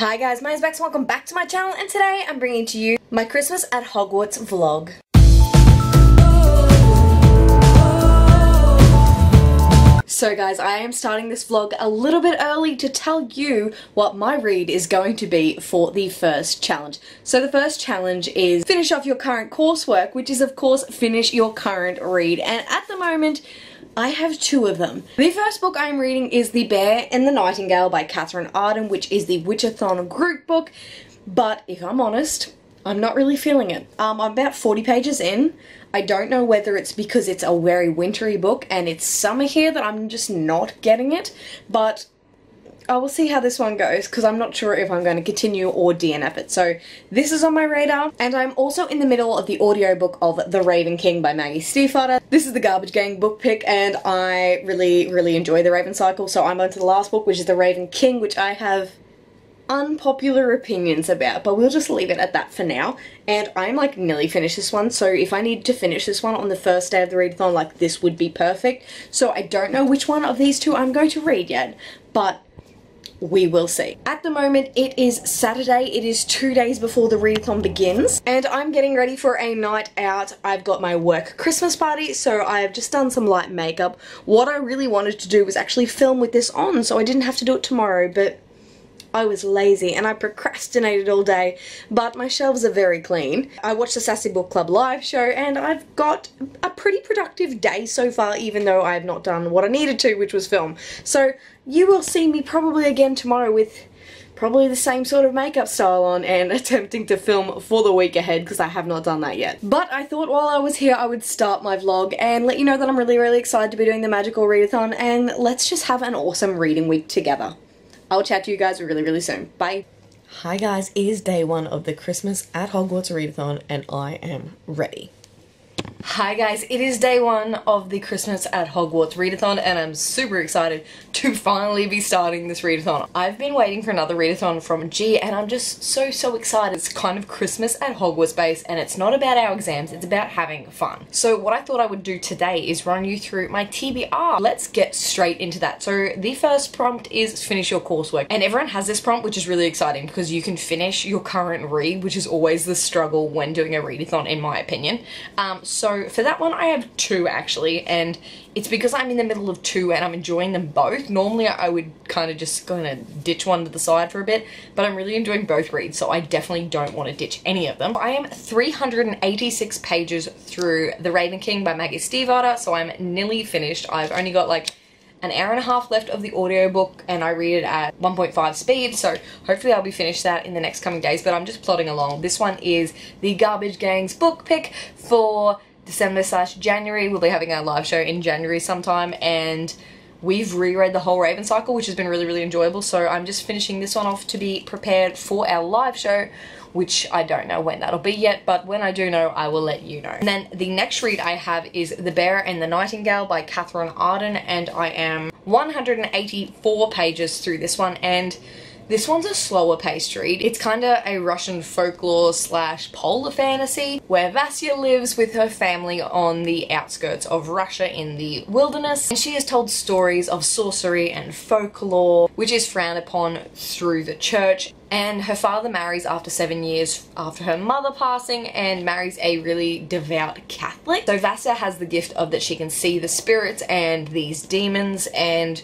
Hi guys, my name is Bex, welcome back to my channel, and today I'm bringing to you my Christmas at Hogwarts vlog. So guys, I am starting this vlog a little bit early to tell you what my read is going to be for the first challenge. So the first challenge is finish off your current coursework, which is of course finish your current read. And at the moment, I have two of them. The first book I'm reading is The Bear and the Nightingale by Katherine Arden, which is the Witchathon group book. But if I'm honest, I'm not really feeling it. Um, I'm about 40 pages in. I don't know whether it's because it's a very wintry book and it's summer here that I'm just not getting it, but I will see how this one goes because I'm not sure if I'm going to continue or DNF it. So this is on my radar and I'm also in the middle of the audiobook of The Raven King by Maggie Stiefvater. This is the Garbage Gang book pick and I really, really enjoy The Raven Cycle. So I'm on to the last book which is The Raven King which I have unpopular opinions about, but we'll just leave it at that for now. And I'm like nearly finished this one, so if I need to finish this one on the first day of the readathon, like this would be perfect. So I don't know which one of these two I'm going to read yet, but we will see. At the moment, it is Saturday. It is two days before the readathon begins, and I'm getting ready for a night out. I've got my work Christmas party, so I've just done some light makeup. What I really wanted to do was actually film with this on, so I didn't have to do it tomorrow, but I was lazy and I procrastinated all day, but my shelves are very clean. I watched the Sassy Book Club live show and I've got a pretty productive day so far, even though I have not done what I needed to, which was film. So you will see me probably again tomorrow with probably the same sort of makeup style on and attempting to film for the week ahead because I have not done that yet. But I thought while I was here I would start my vlog and let you know that I'm really really excited to be doing the Magical Readathon and let's just have an awesome reading week together. I'll chat to you guys really, really soon. Bye. Hi guys, it is day one of the Christmas at Hogwarts readathon and I am ready. Hi guys, it is day one of the Christmas at Hogwarts readathon and I'm super excited to finally be starting this readathon. I've been waiting for another readathon from G and I'm just so so excited. It's kind of Christmas at Hogwarts base and it's not about our exams, it's about having fun. So what I thought I would do today is run you through my TBR. Let's get straight into that. So the first prompt is finish your coursework and everyone has this prompt which is really exciting because you can finish your current read which is always the struggle when doing a readathon in my opinion. Um, so so for that one I have two actually and it's because I'm in the middle of two and I'm enjoying them both. Normally I would kind of just kind of ditch one to the side for a bit but I'm really enjoying both reads so I definitely don't want to ditch any of them. I am 386 pages through The Raven King by Maggie Stiefvater so I'm nearly finished. I've only got like an hour and a half left of the audiobook and I read it at 1.5 speed so hopefully I'll be finished that in the next coming days but I'm just plodding along. This one is the Garbage Gang's book pick for December slash January. We'll be having our live show in January sometime and we've reread the whole Raven cycle which has been really really enjoyable so I'm just finishing this one off to be prepared for our live show which I don't know when that'll be yet but when I do know I will let you know. And then the next read I have is The Bear and the Nightingale by Katherine Arden and I am 184 pages through this one and this one's a slower paced read. It's kind of a Russian folklore slash polar fantasy where Vasya lives with her family on the outskirts of Russia in the wilderness and she is told stories of sorcery and folklore which is frowned upon through the church and her father marries after seven years after her mother passing and marries a really devout Catholic. So Vasya has the gift of that she can see the spirits and these demons and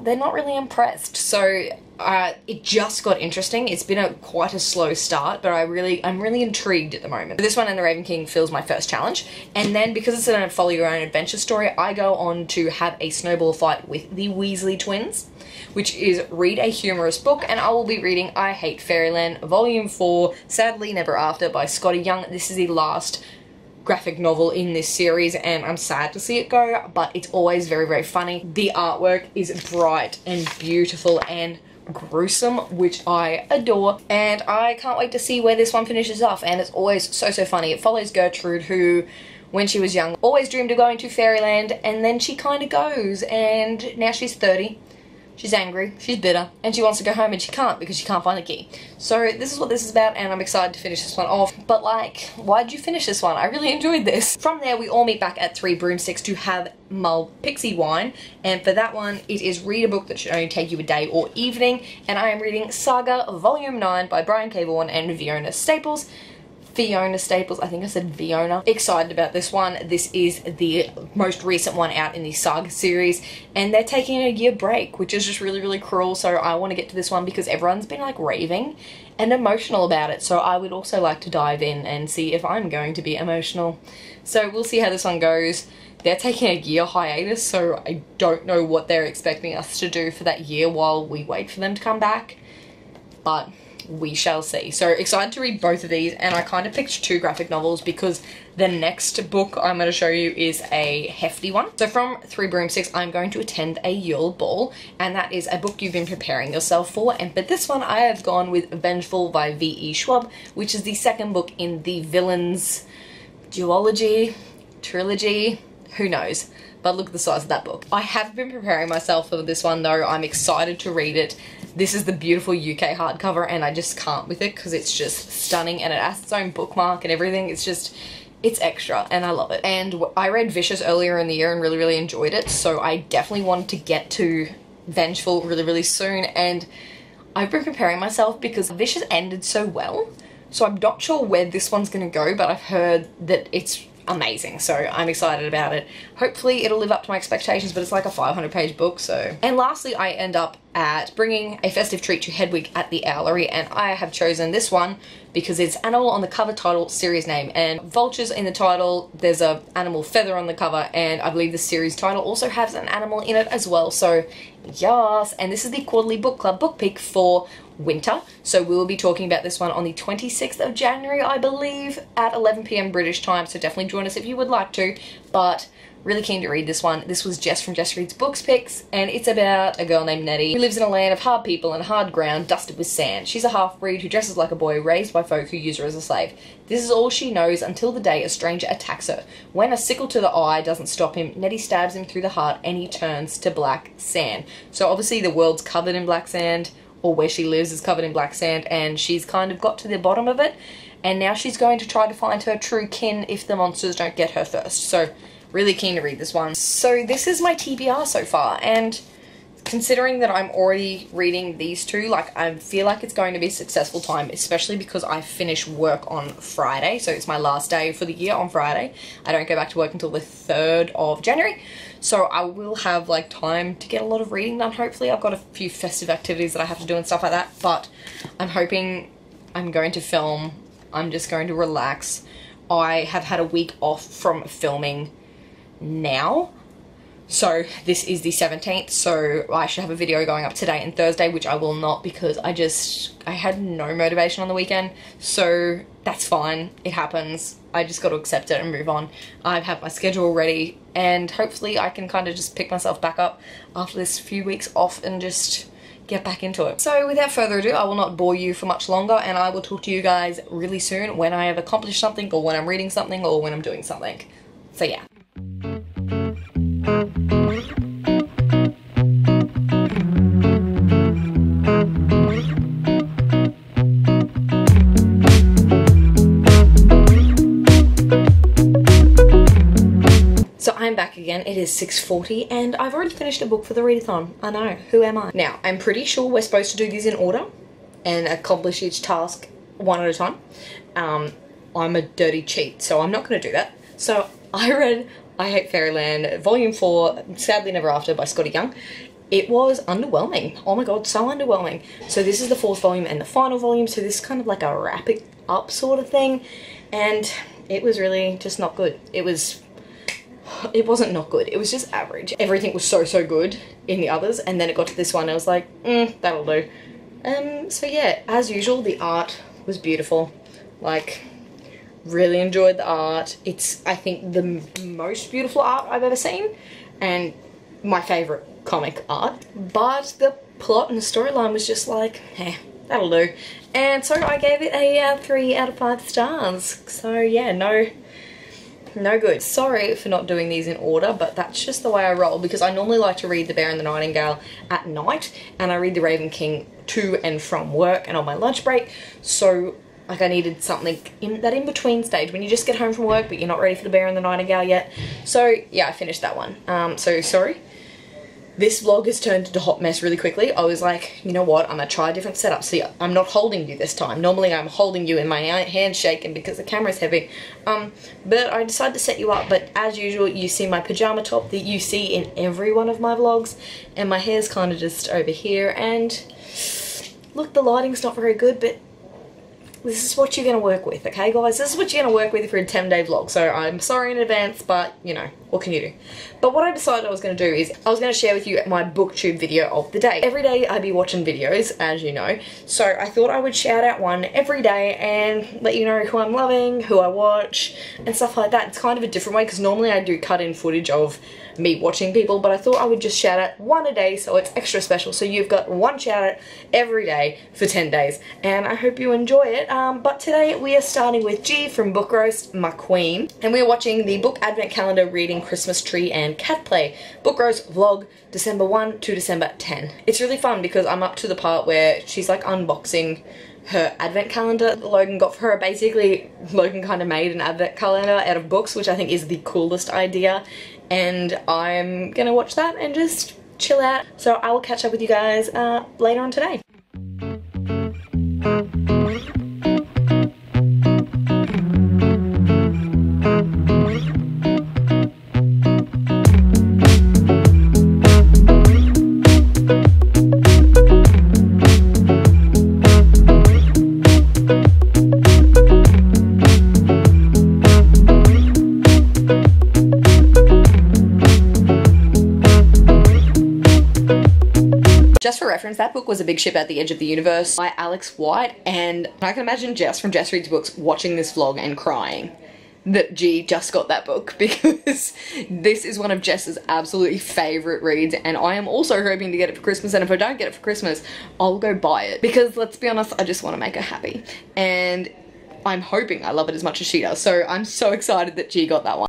they're not really impressed. So uh, it just got interesting. It's been a quite a slow start, but I really, I'm really intrigued at the moment. This one and The Raven King feels my first challenge. And then because it's a follow your own adventure story, I go on to have a snowball fight with the Weasley twins, which is read a humorous book. And I will be reading I Hate Fairyland, Volume 4, Sadly Never After by Skottie Young. This is the last graphic novel in this series and I'm sad to see it go but it's always very very funny. The artwork is bright and beautiful and gruesome which I adore and I can't wait to see where this one finishes off and it's always so so funny. It follows Gertrude who when she was young always dreamed of going to fairyland and then she kind of goes and now she's 30 She's angry, she's bitter, and she wants to go home and she can't because she can't find the key. So this is what this is about and I'm excited to finish this one off. But like, why did you finish this one? I really enjoyed this. From there, we all meet back at Three Broomsticks to have mull pixie wine. And for that one, it is read a book that should only take you a day or evening. And I am reading Saga Volume 9 by Brian K. Vaughan and Fiona Staples. Fiona Staples. I think I said Fiona. Excited about this one. This is the most recent one out in the Saga series and they're taking a year break which is just really really cruel so I want to get to this one because everyone's been like raving and emotional about it so I would also like to dive in and see if I'm going to be emotional. So we'll see how this one goes. They're taking a year hiatus so I don't know what they're expecting us to do for that year while we wait for them to come back but we shall see. So excited to read both of these and I kind of picked two graphic novels because the next book I'm going to show you is a hefty one. So from Three Broomsticks I'm going to attend a Yule Ball and that is a book you've been preparing yourself for and but this one I have gone with Vengeful by V.E. Schwab which is the second book in the Villains duology, trilogy, who knows but look at the size of that book. I have been preparing myself for this one though. I'm excited to read it. This is the beautiful UK hardcover and I just can't with it because it's just stunning and it has its own bookmark and everything. It's just, it's extra and I love it. And I read Vicious earlier in the year and really, really enjoyed it. So I definitely wanted to get to Vengeful really, really soon. And I've been preparing myself because Vicious ended so well. So I'm not sure where this one's going to go, but I've heard that it's amazing so I'm excited about it. Hopefully it'll live up to my expectations but it's like a 500 page book so. And lastly I end up at bringing a festive treat to Hedwig at the Owlery and I have chosen this one because it's animal on the cover title series name and vultures in the title there's a animal feather on the cover and I believe the series title also has an animal in it as well so yes and this is the quarterly book club book pick for winter. So we will be talking about this one on the 26th of January, I believe, at 11pm British time. So definitely join us if you would like to. But really keen to read this one. This was Jess from Jess Reads Books Picks, and it's about a girl named Nettie who lives in a land of hard people and hard ground dusted with sand. She's a half-breed who dresses like a boy, raised by folk who use her as a slave. This is all she knows until the day a stranger attacks her. When a sickle to the eye doesn't stop him, Nettie stabs him through the heart and he turns to black sand. So obviously the world's covered in black sand or where she lives is covered in black sand and she's kind of got to the bottom of it and now she's going to try to find her true kin if the monsters don't get her first. So really keen to read this one. So this is my TBR so far and considering that I'm already reading these two, like I feel like it's going to be a successful time, especially because I finish work on Friday. So it's my last day for the year on Friday. I don't go back to work until the 3rd of January. So I will have like time to get a lot of reading done, hopefully. I've got a few festive activities that I have to do and stuff like that, but I'm hoping I'm going to film. I'm just going to relax. I have had a week off from filming now so this is the 17th, so I should have a video going up today and Thursday, which I will not because I just, I had no motivation on the weekend. So that's fine, it happens. I just got to accept it and move on. I have my schedule ready and hopefully I can kind of just pick myself back up after this few weeks off and just get back into it. So without further ado, I will not bore you for much longer and I will talk to you guys really soon when I have accomplished something or when I'm reading something or when I'm doing something. So yeah. I'm back again. It is 6.40 and I've already finished a book for the readathon. I know, who am I? Now, I'm pretty sure we're supposed to do these in order and accomplish each task one at a time. Um, I'm a dirty cheat, so I'm not going to do that. So I read I Hate Fairyland, Volume 4, Sadly Never After by Skottie Young. It was underwhelming. Oh my god, so underwhelming. So this is the fourth volume and the final volume, so this is kind of like a wrap it up sort of thing. And it was really just not good. It was it wasn't not good. It was just average. Everything was so, so good in the others. And then it got to this one. And I was like, mm, that'll do. Um, so yeah, as usual, the art was beautiful. Like, really enjoyed the art. It's, I think, the most beautiful art I've ever seen. And my favourite comic art. But the plot and the storyline was just like, eh, that'll do. And so I gave it a uh, 3 out of 5 stars. So yeah, no no good. Sorry for not doing these in order, but that's just the way I roll because I normally like to read The Bear and the Nightingale at night and I read The Raven King to and from work and on my lunch break. So like I needed something in that in between stage when you just get home from work but you're not ready for The Bear and the Nightingale yet. So yeah, I finished that one. Um, so sorry this vlog has turned into hot mess really quickly. I was like, you know what, I'm gonna try a different setup. See, I'm not holding you this time. Normally I'm holding you in my hand shaking because the camera's heavy. Um, but I decided to set you up, but as usual, you see my pajama top that you see in every one of my vlogs, and my hair's kind of just over here, and look, the lighting's not very good, but this is what you're going to work with, okay guys? This is what you're going to work with for a 10 day vlog. So I'm sorry in advance, but you know, what can you do? But what I decided I was going to do is I was going to share with you my booktube video of the day. Every day I'd be watching videos, as you know. So I thought I would shout out one every day and let you know who I'm loving, who I watch, and stuff like that. It's kind of a different way because normally I do cut in footage of me watching people, but I thought I would just shout out one a day so it's extra special. So you've got one shout out every day for 10 days, and I hope you enjoy it. Um, but today we are starting with G from Book Roast, my queen, and we're watching the book advent calendar reading Christmas Tree and Cat Play. Book Roast vlog December 1 to December 10. It's really fun because I'm up to the part where she's like unboxing her advent calendar Logan got for her. Basically, Logan kind of made an advent calendar out of books, which I think is the coolest idea and I'm gonna watch that and just chill out. So I will catch up with you guys uh, later on today. Reference, that book was A Big Ship at the Edge of the Universe. By Alex White, and I can imagine Jess from Jess Reads Books watching this vlog and crying that G just got that book because this is one of Jess's absolutely favourite reads and I am also hoping to get it for Christmas and if I don't get it for Christmas I'll go buy it. Because let's be honest I just want to make her happy. And I'm hoping I love it as much as she does so I'm so excited that G got that one.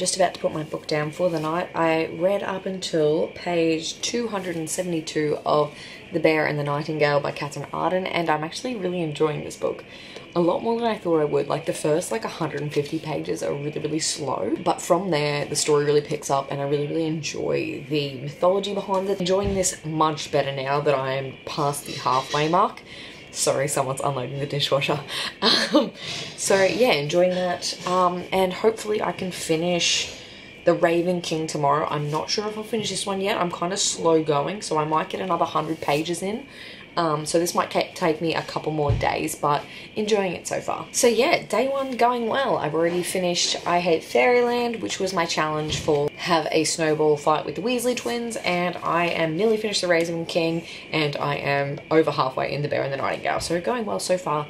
Just about to put my book down for the night. I read up until page 272 of The Bear and the Nightingale by Katherine Arden and I'm actually really enjoying this book. A lot more than I thought I would. Like the first like 150 pages are really really slow but from there the story really picks up and I really really enjoy the mythology behind it. Enjoying this much better now that I am past the halfway mark. Sorry, someone's unloading the dishwasher. Um, so yeah, enjoying that. Um, and hopefully I can finish the Raven King tomorrow. I'm not sure if I'll finish this one yet. I'm kind of slow going, so I might get another 100 pages in. Um, so this might take me a couple more days, but enjoying it so far. So yeah, day one going well. I've already finished I Hate Fairyland, which was my challenge for have a snowball fight with the Weasley twins, and I am nearly finished the Raven King, and I am over halfway in The Bear and the Nightingale. So going well so far.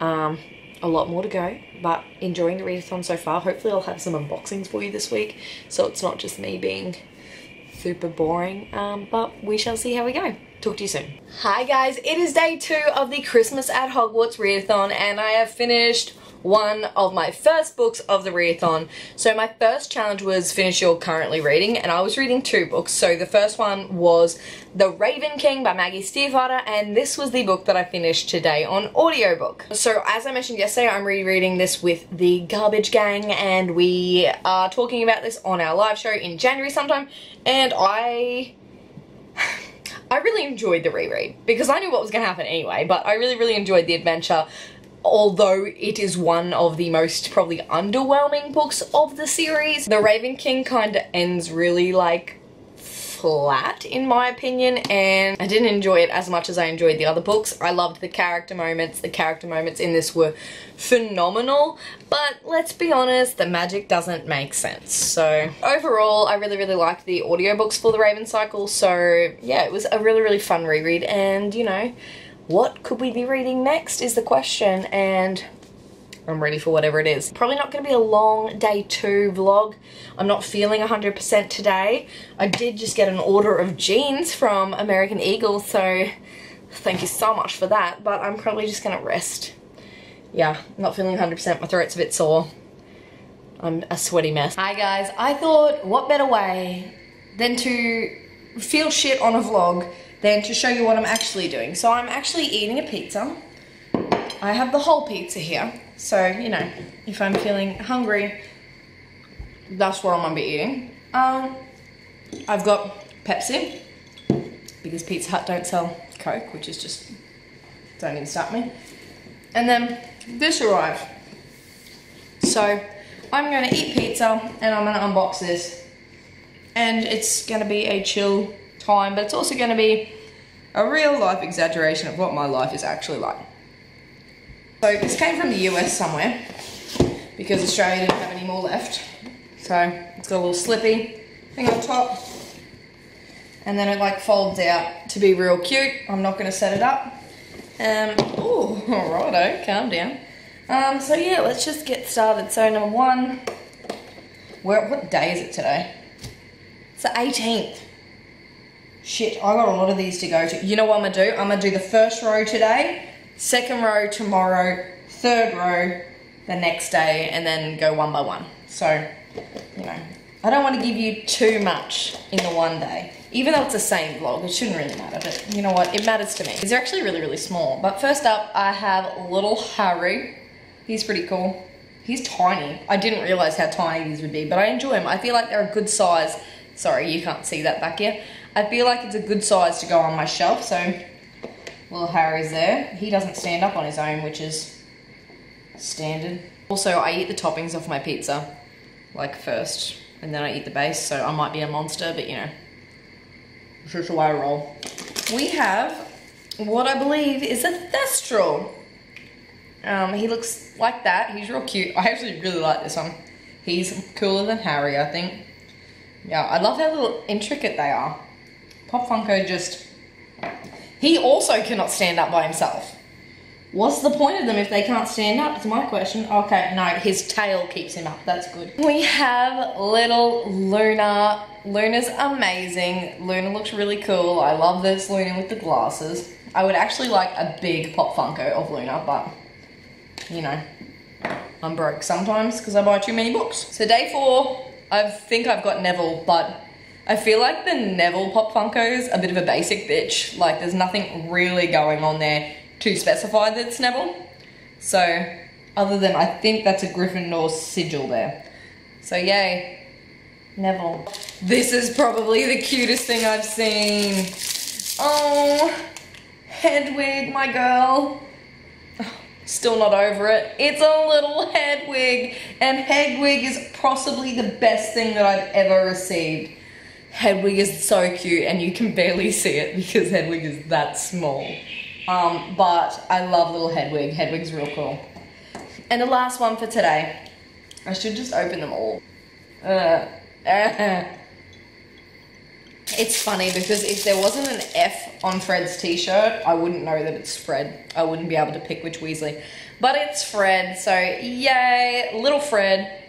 Um, a lot more to go, but enjoying the readathon so far. Hopefully I'll have some unboxings for you this week, so it's not just me being super boring, um, but we shall see how we go. Talk to you soon. Hi guys, it is day two of the Christmas at Hogwarts readathon and I have finished one of my first books of the readathon. So my first challenge was finish your currently reading and I was reading two books. So the first one was The Raven King by Maggie Stiefvater and this was the book that I finished today on audiobook. So as I mentioned yesterday, I'm rereading this with the Garbage Gang and we are talking about this on our live show in January sometime and I I really enjoyed the reread because I knew what was going to happen anyway, but I really, really enjoyed the adventure. Although it is one of the most probably underwhelming books of the series, The Raven King kind of ends really like flat in my opinion and I didn't enjoy it as much as I enjoyed the other books. I loved the character moments. The character moments in this were phenomenal but let's be honest the magic doesn't make sense. So overall I really really liked the audiobooks for the Raven Cycle so yeah it was a really really fun reread and you know what could we be reading next is the question and I'm ready for whatever it is. Probably not going to be a long day two vlog. I'm not feeling 100% today. I did just get an order of jeans from American Eagle, so thank you so much for that. But I'm probably just going to rest. Yeah, not feeling 100%. My throat's a bit sore. I'm a sweaty mess. Hi guys, I thought what better way than to feel shit on a vlog than to show you what I'm actually doing. So I'm actually eating a pizza. I have the whole pizza here. So, you know, if I'm feeling hungry, that's what I'm gonna be eating. Um, I've got Pepsi, because Pizza Hut don't sell Coke, which is just, don't even start me. And then this arrived. So, I'm gonna eat pizza and I'm gonna unbox this. And it's gonna be a chill time, but it's also gonna be a real life exaggeration of what my life is actually like. So this came from the US somewhere because Australia didn't have any more left. So it's got a little slippy thing on top and then it like folds out to be real cute. I'm not going to set it up. Um, oh, righto, calm down. Um, so yeah, let's just get started. So number one, where, what day is it today? It's the 18th. Shit, I got a lot of these to go to. You know what I'm gonna do? I'm gonna do the first row today second row tomorrow, third row the next day, and then go one by one. So, you know, I don't want to give you too much in the one day. Even though it's the same vlog, it shouldn't really matter, but you know what, it matters to me. These are actually really, really small. But first up, I have little Harry. He's pretty cool. He's tiny. I didn't realize how tiny these would be, but I enjoy them. I feel like they're a good size. Sorry, you can't see that back here. I feel like it's a good size to go on my shelf, so Little Harry's there. He doesn't stand up on his own, which is standard. Also, I eat the toppings off my pizza, like first, and then I eat the base, so I might be a monster, but you know, this is the way I roll. We have what I believe is a Thestral. Um, he looks like that. He's real cute. I actually really like this one. He's cooler than Harry, I think. Yeah, I love how little intricate they are. Pop Funko just he also cannot stand up by himself. What's the point of them if they can't stand up? Is my question. Okay, no, his tail keeps him up. That's good. We have little Luna. Luna's amazing. Luna looks really cool. I love this Luna with the glasses. I would actually like a big Pop Funko of Luna, but, you know, I'm broke sometimes because I buy too many books. So day four, I think I've got Neville, but I feel like the Neville Pop Funko's a bit of a basic bitch. Like there's nothing really going on there to specify that it's Neville. So other than I think that's a Gryffindor sigil there. So yay, Neville. This is probably the cutest thing I've seen. Oh, Hedwig, my girl. Still not over it. It's a little Hedwig, and Hedwig is possibly the best thing that I've ever received. Hedwig is so cute and you can barely see it because Hedwig is that small. Um, but I love little Hedwig. Hedwig's real cool. And the last one for today. I should just open them all. Uh, uh, it's funny because if there wasn't an F on Fred's t-shirt, I wouldn't know that it's Fred. I wouldn't be able to pick which Weasley. But it's Fred, so yay, little Fred.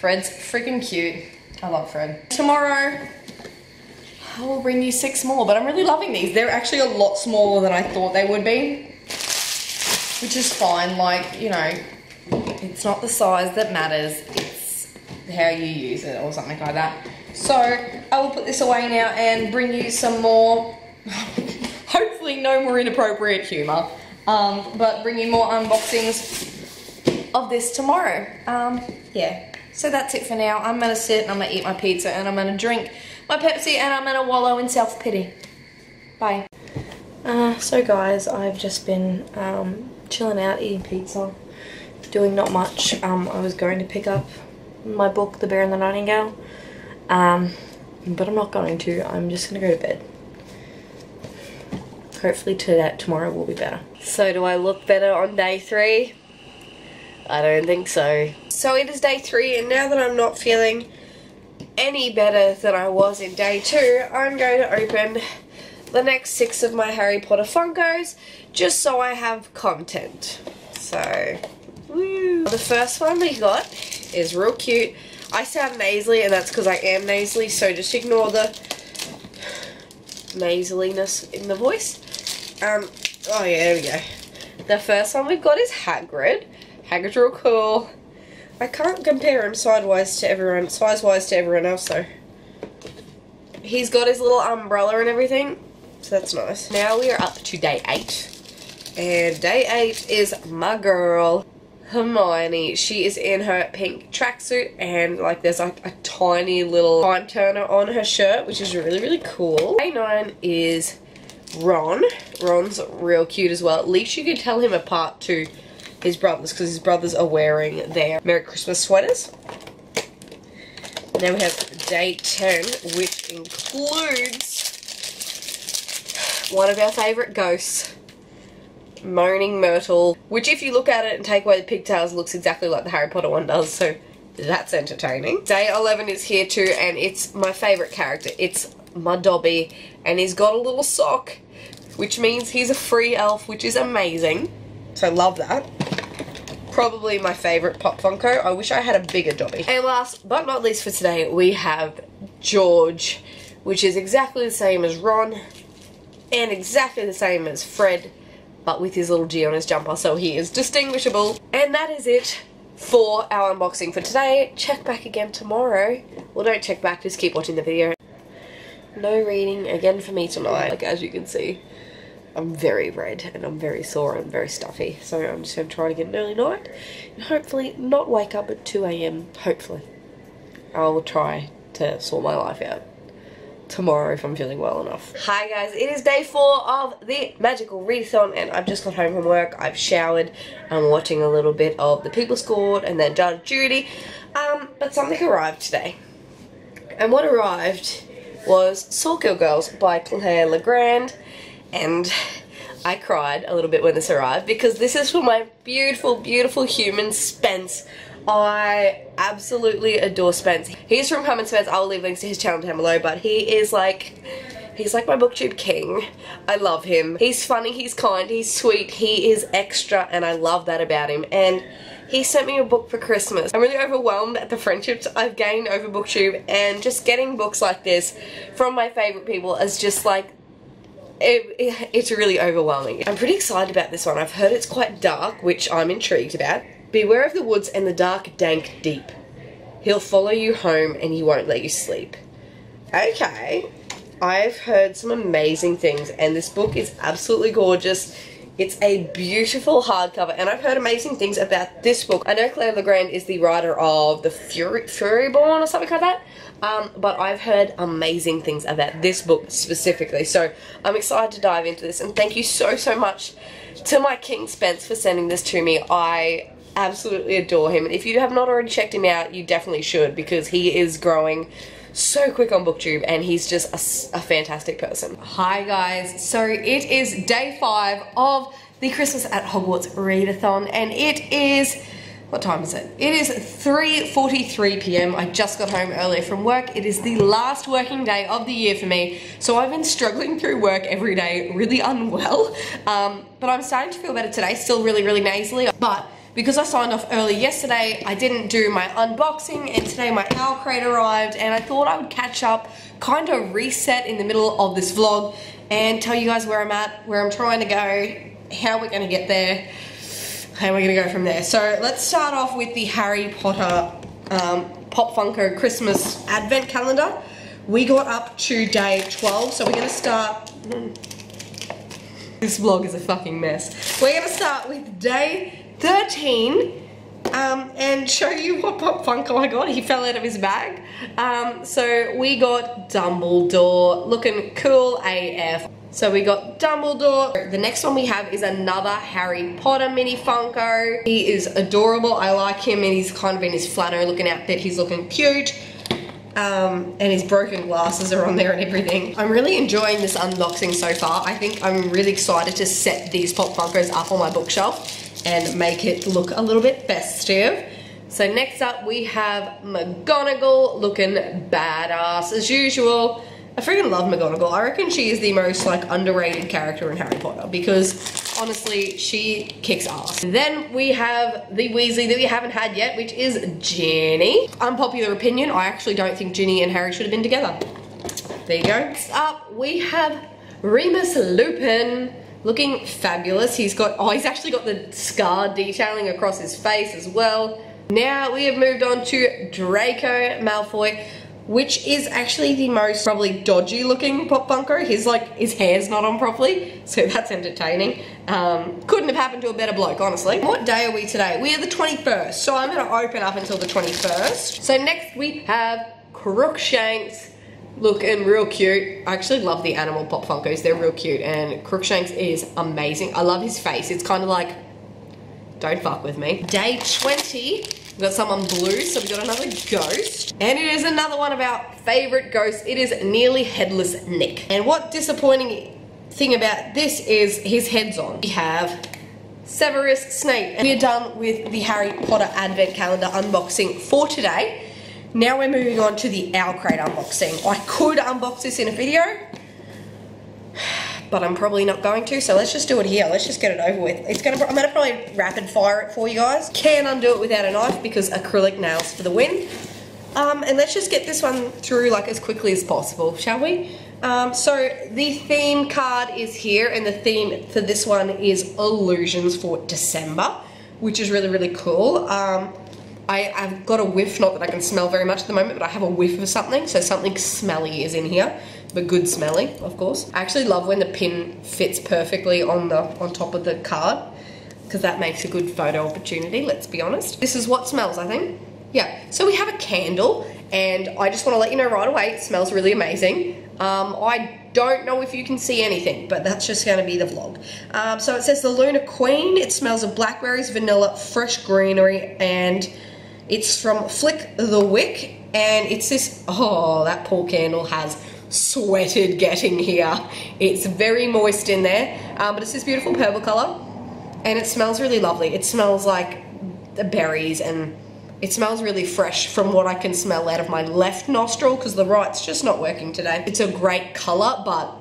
Fred's freaking cute. I love Fred. Tomorrow, I will bring you six more, but I'm really loving these. They're actually a lot smaller than I thought they would be, which is fine. Like, you know, it's not the size that matters, it's how you use it or something like that. So, I will put this away now and bring you some more, hopefully no more inappropriate humour, um, but bring you more unboxings of this tomorrow. Um, yeah, so that's it for now. I'm gonna sit and I'm gonna eat my pizza and I'm gonna drink my Pepsi and I'm gonna wallow in self-pity. Bye. Uh, so guys, I've just been um, chilling out, eating pizza, doing not much. Um, I was going to pick up my book, The Bear and the Nightingale. Um, but I'm not going to. I'm just gonna go to bed. Hopefully today, tomorrow will be better. So do I look better on day three? I don't think so. So it is day three and now that I'm not feeling any better than I was in day two, I'm going to open the next six of my Harry Potter Funkos just so I have content. So, woo. The first one we got is real cute. I sound nasally and that's because I am nasally so just ignore the nasaliness in the voice. Um, oh yeah, there we go. The first one we've got is Hagrid. Hagrid's real cool. I can't compare him sideways to everyone, size-wise to everyone else though. He's got his little umbrella and everything, so that's nice. Now we are up to day eight. And day eight is my girl, Hermione. She is in her pink tracksuit and like there's like a tiny little time turner on her shirt, which is really, really cool. Day nine is Ron. Ron's real cute as well. At least you can tell him apart to his brothers because his brothers are wearing their Merry Christmas sweaters. Then we have day 10, which includes one of our favourite ghosts, Moaning Myrtle, which if you look at it and take away the pigtails looks exactly like the Harry Potter one does, so that's entertaining. Day 11 is here too, and it's my favourite character. It's my Dobby, and he's got a little sock, which means he's a free elf, which is amazing. So love that. Probably my favourite Pop Funko. I wish I had a bigger Dobby. And last but not least for today, we have George, which is exactly the same as Ron, and exactly the same as Fred, but with his little G on his jumper, so he is distinguishable. And that is it for our unboxing for today. Check back again tomorrow. Well, don't check back, just keep watching the video. No reading again for me tonight, like as you can see. I'm very red and I'm very sore and very stuffy. So I'm just going to try to get an early night and hopefully not wake up at 2am. Hopefully. I will try to sort my life out tomorrow if I'm feeling well enough. Hi guys, it is day four of the Magical Readathon and I've just got home from work, I've showered, I'm watching a little bit of The People's Court and then Judge Judy, um, but something arrived today. And what arrived was Sawkill Girls by Claire Legrand and I cried a little bit when this arrived because this is for my beautiful, beautiful human Spence I absolutely adore Spence. He's from Common Spence. I'll leave links to his channel down below, but he is like, he's like my booktube king. I love him. He's funny, he's kind, he's sweet, he is extra, and I love that about him. And he sent me a book for Christmas. I'm really overwhelmed at the friendships I've gained over booktube, and just getting books like this from my favorite people is just like it, it, it's really overwhelming. I'm pretty excited about this one. I've heard it's quite dark, which I'm intrigued about. Beware of the woods and the dark, dank deep. He'll follow you home and he won't let you sleep. Okay. I've heard some amazing things and this book is absolutely gorgeous. It's a beautiful hardcover and I've heard amazing things about this book. I know Claire Legrand is the writer of The Fury, Furyborn or something like that. Um, but I've heard amazing things about this book specifically. So I'm excited to dive into this and thank you so, so much to my King Spence for sending this to me. I absolutely adore him. And if you have not already checked him out, you definitely should because he is growing so quick on booktube and he's just a, a, fantastic person. Hi guys. So it is day five of the christmas at hogwarts readathon and it is what time is it? It is 3:43 p.m i just got home earlier from work. It is the last working day of the year for me so i've been struggling through work every day really unwell. Um, but i'm starting to feel better today still really really nasally but because I signed off early yesterday, I didn't do my unboxing and today my owl crate arrived and I thought I would catch up, kind of reset in the middle of this vlog and tell you guys where I'm at, where I'm trying to go, how we're gonna get there, and we're gonna go from there. So let's start off with the Harry Potter um, Pop Funko Christmas Advent Calendar. We got up to day 12, so we're gonna start, this vlog is a fucking mess. We're gonna start with day 13 um, and show you what Pop Funko I got. He fell out of his bag. Um, so we got Dumbledore, looking cool AF. So we got Dumbledore. The next one we have is another Harry Potter mini Funko. He is adorable. I like him and he's kind of in his flannel looking outfit. He's looking cute. Um, and his broken glasses are on there and everything. I'm really enjoying this unboxing so far. I think I'm really excited to set these Pop Funkos up on my bookshelf and make it look a little bit festive. So next up we have McGonagall looking badass as usual. I freaking love McGonagall. I reckon she is the most like underrated character in Harry Potter because honestly, she kicks ass. Then we have the Weasley that we haven't had yet, which is Ginny. Unpopular opinion, I actually don't think Ginny and Harry should have been together. There you go. Next up, we have Remus Lupin looking fabulous. He's got, oh, he's actually got the scar detailing across his face as well. Now we have moved on to Draco Malfoy which is actually the most probably dodgy looking Pop Funko. His like, his hair's not on properly, so that's entertaining. Um, couldn't have happened to a better bloke, honestly. What day are we today? We are the 21st, so I'm gonna open up until the 21st. So next we have Crookshanks looking real cute. I actually love the animal Pop Funkos, they're real cute, and Crookshanks is amazing. I love his face, it's kind of like, don't fuck with me. Day 20, We've got someone blue, so we've got another ghost. And it is another one of our favorite ghosts. It is Nearly Headless Nick. And what disappointing thing about this is his head's on. We have Severus Snape. And we're done with the Harry Potter Advent Calendar unboxing for today. Now we're moving on to the Owl Crate unboxing. I could unbox this in a video, but I'm probably not going to, so let's just do it here. Let's just get it over with. It's gonna, I'm gonna probably rapid fire it for you guys. Can undo it without a knife because acrylic nails for the win. Um, and let's just get this one through like as quickly as possible, shall we? Um, so the theme card is here and the theme for this one is illusions for December, which is really, really cool. Um, I, have got a whiff, not that I can smell very much at the moment, but I have a whiff of something, so something smelly is in here but good smelly, of course. I actually love when the pin fits perfectly on the on top of the card because that makes a good photo opportunity, let's be honest. This is what smells, I think. Yeah, so we have a candle and I just want to let you know right away, it smells really amazing. Um, I don't know if you can see anything, but that's just going to be the vlog. Um, so it says the Luna Queen. It smells of blackberries, vanilla, fresh greenery, and it's from Flick the Wick. And it's this, oh, that poor candle has sweated getting here. It's very moist in there, um, but it's this beautiful purple color and it smells really lovely. It smells like the berries and it smells really fresh from what I can smell out of my left nostril because the right's just not working today. It's a great color, but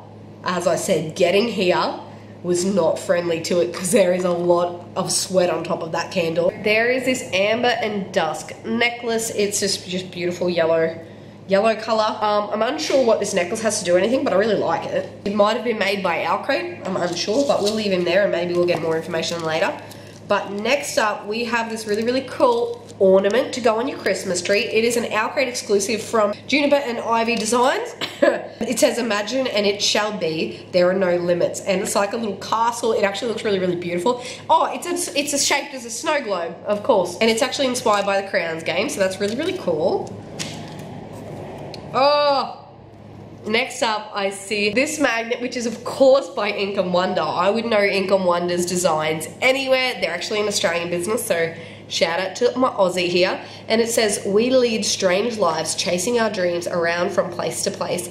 as I said, getting here was not friendly to it because there is a lot of sweat on top of that candle. There is this amber and dusk necklace. It's just, just beautiful yellow yellow color. Um, I'm unsure what this necklace has to do anything, but I really like it. It might have been made by Owlcrate, I'm unsure, but we'll leave him there and maybe we'll get more information later. But next up, we have this really, really cool ornament to go on your Christmas tree. It is an Owlcrate exclusive from Juniper and Ivy Designs. it says imagine and it shall be, there are no limits. And it's like a little castle. It actually looks really, really beautiful. Oh, it's a, it's a shaped as a snow globe, of course. And it's actually inspired by the Crowns game, so that's really, really cool. Oh! Next up, I see this magnet, which is of course by Ink and Wonder. I would know Ink and Wonder's designs anywhere. They're actually an Australian business, so shout out to my Aussie here. And it says, we lead strange lives, chasing our dreams around from place to place.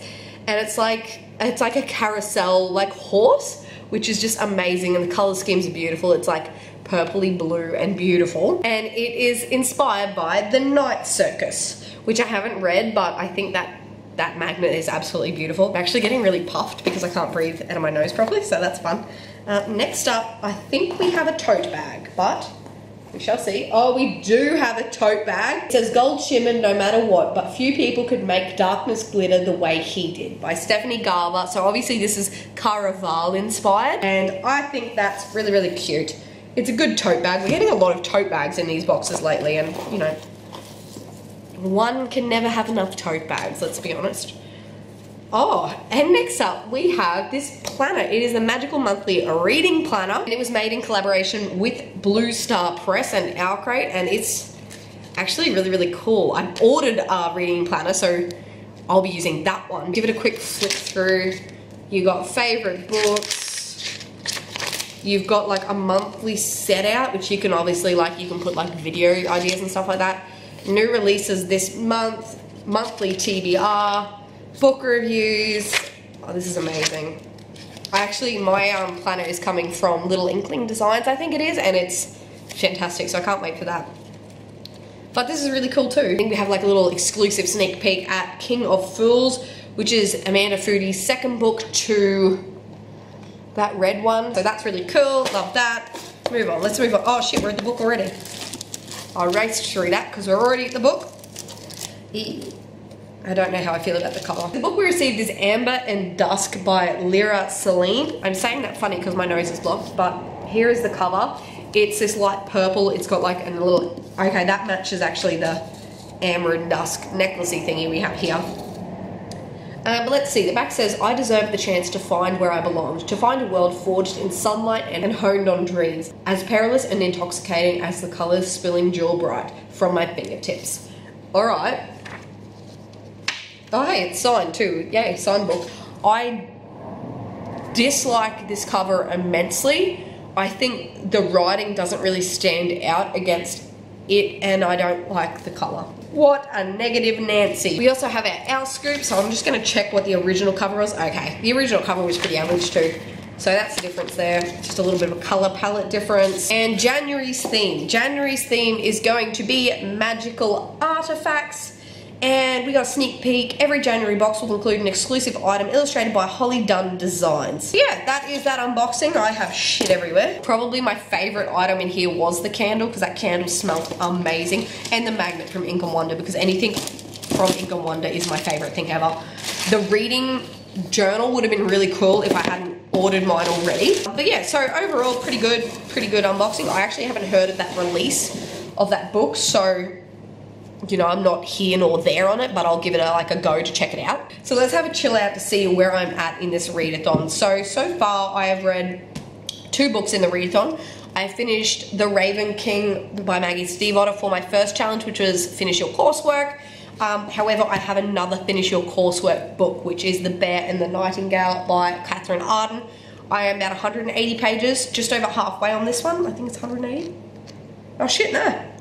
And it's like, it's like a carousel, like horse, which is just amazing. And the color schemes are beautiful. It's like purpley blue and beautiful. And it is inspired by the Night Circus which I haven't read, but I think that that magnet is absolutely beautiful. I'm actually getting really puffed because I can't breathe out of my nose properly, so that's fun. Uh, next up, I think we have a tote bag, but we shall see. Oh, we do have a tote bag. It says gold shimmer no matter what, but few people could make darkness glitter the way he did by Stephanie Garber. So obviously this is Caraval inspired, and I think that's really, really cute. It's a good tote bag. We're getting a lot of tote bags in these boxes lately, and you know, one can never have enough tote bags, let's be honest. Oh, and next up we have this planner. It is a Magical Monthly Reading Planner. And it was made in collaboration with Blue Star Press and Owlcrate and it's actually really, really cool. I ordered a reading planner, so I'll be using that one. Give it a quick flip through. You got favorite books. You've got like a monthly set out, which you can obviously like, you can put like video ideas and stuff like that new releases this month, monthly TBR, book reviews. Oh, this is amazing. I actually, my um, planner is coming from Little Inkling Designs, I think it is, and it's fantastic, so I can't wait for that. But this is really cool too. I think we have like a little exclusive sneak peek at King of Fools, which is Amanda Foody's second book to that red one. So that's really cool, love that. Let's move on, let's move on. Oh shit, we're in the book already. I raced through that because we're already at the book. I don't know how I feel about the cover. The book we received is Amber and Dusk by Lyra Selene. I'm saying that funny because my nose is blocked, but here is the cover. It's this light purple. It's got like a little, okay, that matches actually the Amber and Dusk necklacey thingy we have here. Uh, but let's see, the back says, I deserve the chance to find where I belonged, to find a world forged in sunlight and honed on dreams, as perilous and intoxicating as the colours spilling jewel bright from my fingertips. Alright, Oh, hey, it's signed too. Yay, signed book. I dislike this cover immensely. I think the writing doesn't really stand out against it, and I don't like the colour. What a negative Nancy. We also have our Owl Scoop, so I'm just going to check what the original cover was. Okay, the original cover was pretty average too. So that's the difference there. Just a little bit of a color palette difference. And January's theme. January's theme is going to be magical artifacts and we got a sneak peek. Every January box will include an exclusive item illustrated by Holly Dunn Designs. Yeah, that is that unboxing. I have shit everywhere. Probably my favorite item in here was the candle because that candle smelled amazing. And the magnet from Ink and Wonder because anything from Ink and Wonder is my favorite thing ever. The reading journal would have been really cool if I hadn't ordered mine already. But yeah, so overall pretty good, pretty good unboxing. I actually haven't heard of that release of that book, so you know, I'm not here nor there on it, but I'll give it a, like a go to check it out. So let's have a chill out to see where I'm at in this readathon. So, so far I have read two books in the readathon. I finished The Raven King by Maggie Stiefvater for my first challenge, which was finish your coursework. Um, however, I have another finish your coursework book, which is The Bear and the Nightingale by Katherine Arden. I am about 180 pages, just over halfway on this one. I think it's 180. Oh shit, no.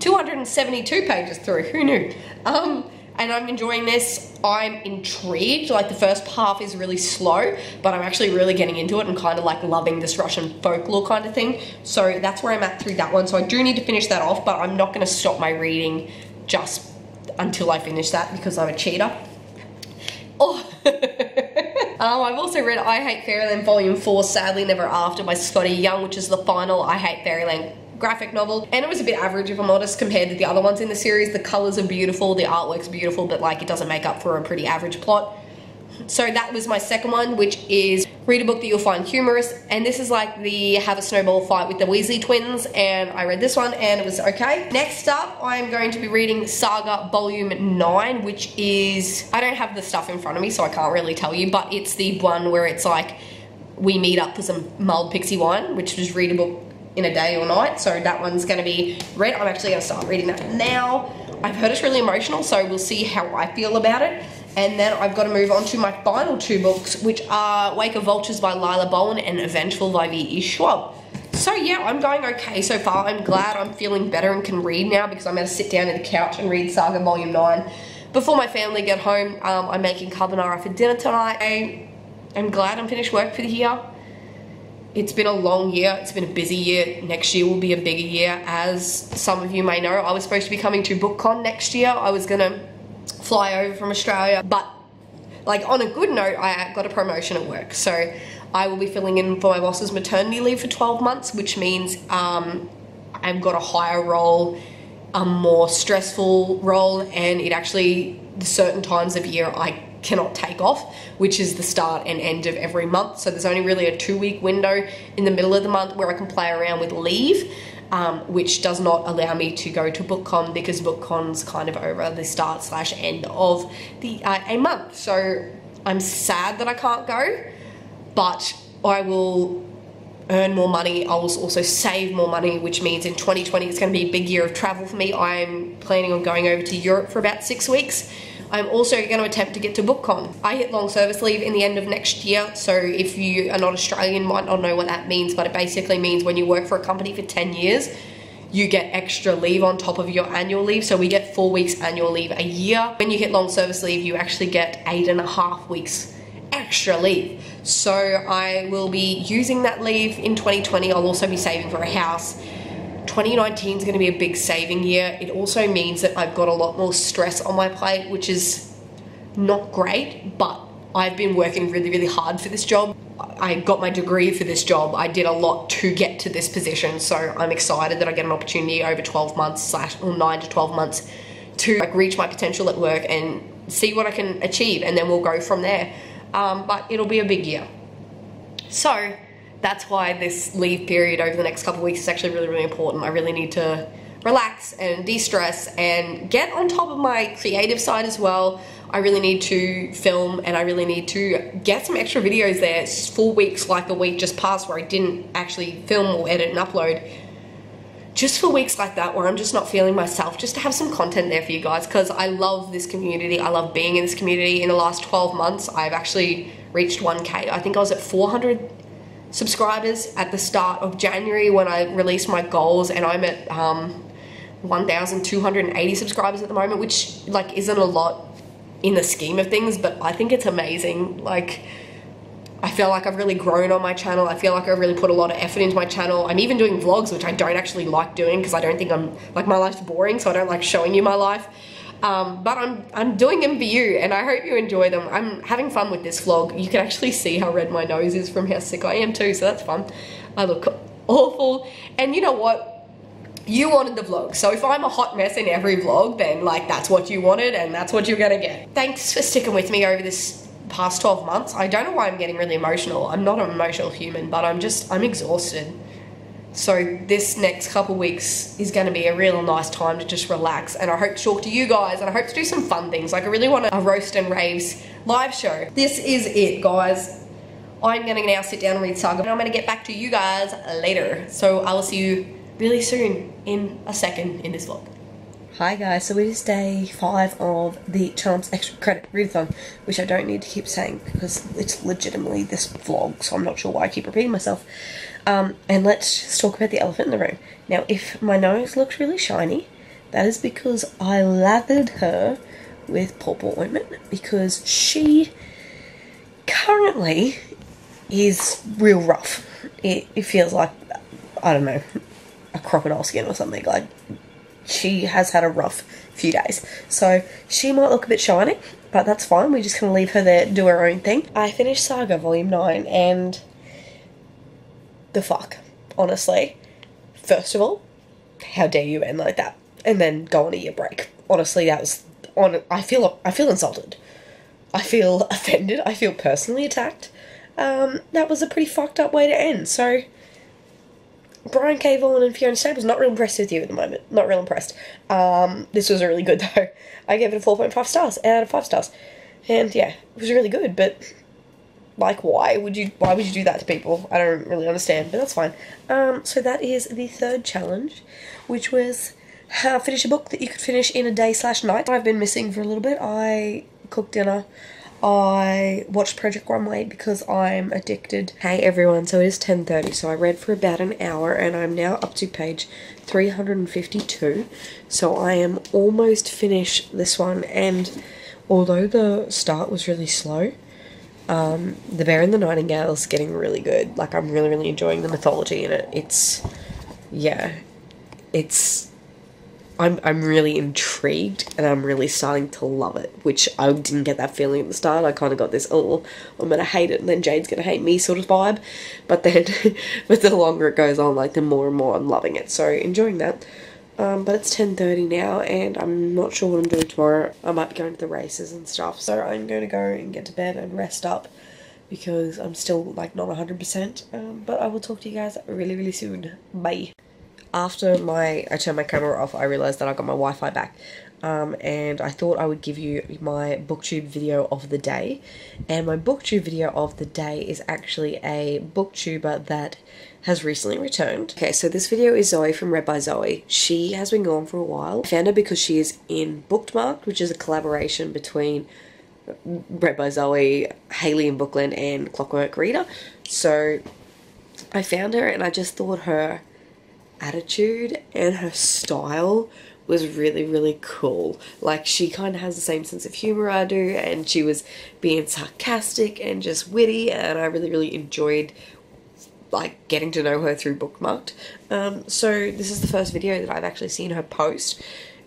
272 pages through, who knew? Um, and I'm enjoying this. I'm intrigued. Like the first half is really slow, but I'm actually really getting into it and kind of like loving this Russian folklore kind of thing. So that's where I'm at through that one. So I do need to finish that off, but I'm not going to stop my reading just until I finish that because I'm a cheater. Oh. um, I've also read I Hate Fairyland Volume 4, Sadly Never After by Skottie Young, which is the final I Hate Fairyland graphic novel and it was a bit average if I'm honest compared to the other ones in the series. The colors are beautiful, the artwork's beautiful, but like it doesn't make up for a pretty average plot. So that was my second one, which is read a book that you'll find humorous. And this is like the have a snowball fight with the Weasley twins. And I read this one and it was okay. Next up, I am going to be reading Saga Volume 9, which is, I don't have the stuff in front of me, so I can't really tell you, but it's the one where it's like, we meet up for some mulled pixie wine, which was read a book in a day or night. So that one's going to be read. I'm actually going to start reading that now. I've heard it's really emotional, so we'll see how I feel about it. And then I've got to move on to my final two books, which are Wake of Vultures by Lila Bowen and Avengeful by V.E. Schwab. So yeah, I'm going okay so far. I'm glad I'm feeling better and can read now because I'm going to sit down in the couch and read Saga Volume 9. Before my family get home, um, I'm making carbonara for dinner tonight. I'm glad I'm finished work for the year it's been a long year. It's been a busy year. Next year will be a bigger year. As some of you may know, I was supposed to be coming to BookCon next year. I was to fly over from Australia, but like on a good note, I got a promotion at work. So I will be filling in for my boss's maternity leave for 12 months, which means um, I've got a higher role, a more stressful role, and it actually, the certain times of year, I cannot take off, which is the start and end of every month. So there's only really a two week window in the middle of the month where I can play around with leave. Um, which does not allow me to go to BookCon because BookCon's kind of over the start slash end of the uh, a month. So I'm sad that I can't go, but I will earn more money. I will also save more money, which means in 2020 it's going to be a big year of travel for me. I'm planning on going over to Europe for about six weeks I'm also going to attempt to get to BookCon. I hit long service leave in the end of next year, so if you are not Australian, might not know what that means, but it basically means when you work for a company for 10 years, you get extra leave on top of your annual leave. So we get four weeks annual leave a year. When you hit long service leave, you actually get eight and a half weeks extra leave. So I will be using that leave in 2020. I'll also be saving for a house. 2019 is going to be a big saving year. It also means that I've got a lot more stress on my plate, which is not great, but I've been working really, really hard for this job. I got my degree for this job. I did a lot to get to this position, so I'm excited that I get an opportunity over 12 months slash or 9 to 12 months to like reach my potential at work and see what I can achieve, and then we'll go from there. Um, but it'll be a big year. So that's why this leave period over the next couple weeks is actually really, really important. I really need to relax and de-stress and get on top of my creative side as well. I really need to film and I really need to get some extra videos there. It's four weeks like the week just passed where I didn't actually film or edit and upload. Just for weeks like that where I'm just not feeling myself, just to have some content there for you guys because I love this community. I love being in this community. In the last 12 months, I've actually reached 1K. I think I was at 400 subscribers at the start of January when I released my goals and I'm at um, 1,280 subscribers at the moment, which like isn't a lot in the scheme of things, but I think it's amazing. Like, I feel like I've really grown on my channel. I feel like I've really put a lot of effort into my channel. I'm even doing vlogs, which I don't actually like doing because I don't think I'm, like my life's boring, so I don't like showing you my life. Um, but I'm, I'm doing them for you and I hope you enjoy them. I'm having fun with this vlog. You can actually see how red my nose is from how sick I am too, so that's fun. I look awful. And you know what? you wanted the vlog. So if I'm a hot mess in every vlog, then like that's what you wanted and that's what you're gonna get. Thanks for sticking with me over this past 12 months. I don't know why I'm getting really emotional. I'm not an emotional human, but I'm just, I'm exhausted. So this next couple weeks is going to be a real nice time to just relax and I hope to talk to you guys and I hope to do some fun things. Like I really want a roast and raves live show. This is it guys. I'm going to now sit down and read Saga and I'm going to get back to you guys later. So I will see you really soon in a second in this vlog. Hi guys, so it is day five of the Charms Extra Credit Readathon, which I don't need to keep saying because it's legitimately this vlog, so I'm not sure why I keep repeating myself. Um, and let's just talk about the elephant in the room. Now, if my nose looks really shiny, that is because I lathered her with purple ointment because she currently is real rough. It, it feels like, I don't know, a crocodile skin or something. Like, she has had a rough few days. So, she might look a bit shiny, but that's fine. We're just kind of leave her there, do her own thing. I finished Saga Volume 9, and the fuck, honestly. First of all, how dare you end like that? And then go on a year break. Honestly, that was on. I feel I feel insulted. I feel offended. I feel personally attacked. Um, that was a pretty fucked up way to end. So Brian K. Vaughan and Fiona Staples, not real impressed with you at the moment. Not real impressed. Um, this was really good though. I gave it a 4.5 stars out of 5 stars. And yeah, it was really good, but like why would you why would you do that to people? I don't really understand, but that's fine. Um, so that is the third challenge, which was uh, finish a book that you could finish in a day slash night. I've been missing for a little bit. I cooked dinner. I watched Project Runway because I'm addicted. Hey everyone, so it is 10.30, so I read for about an hour and I'm now up to page 352. So I am almost finished this one and although the start was really slow, um, the Bear and the Nightingale is getting really good. Like I'm really, really enjoying the mythology in it. It's, yeah, it's I'm I'm really intrigued and I'm really starting to love it, which I didn't get that feeling at the start. I kind of got this, oh, I'm gonna hate it, and then Jade's gonna hate me sort of vibe. But then, but the longer it goes on, like the more and more I'm loving it. So enjoying that. Um, but it's 10.30 now and I'm not sure what I'm doing tomorrow. I might be going to the races and stuff. So I'm going to go and get to bed and rest up because I'm still like not 100%. Um, but I will talk to you guys really, really soon. Bye after my I turned my camera off, I realized that I got my Wi-Fi back. Um, and I thought I would give you my booktube video of the day. And my booktube video of the day is actually a booktuber that has recently returned. Okay, so this video is Zoe from Read by Zoe. She has been gone for a while. I found her because she is in Bookmarked, which is a collaboration between Read by Zoe, Hailey in Bookland, and Clockwork Reader. So I found her and I just thought her attitude and her style was really really cool like she kind of has the same sense of humor I do and she was being sarcastic and just witty and I really really enjoyed like getting to know her through bookmarked um, so this is the first video that I've actually seen her post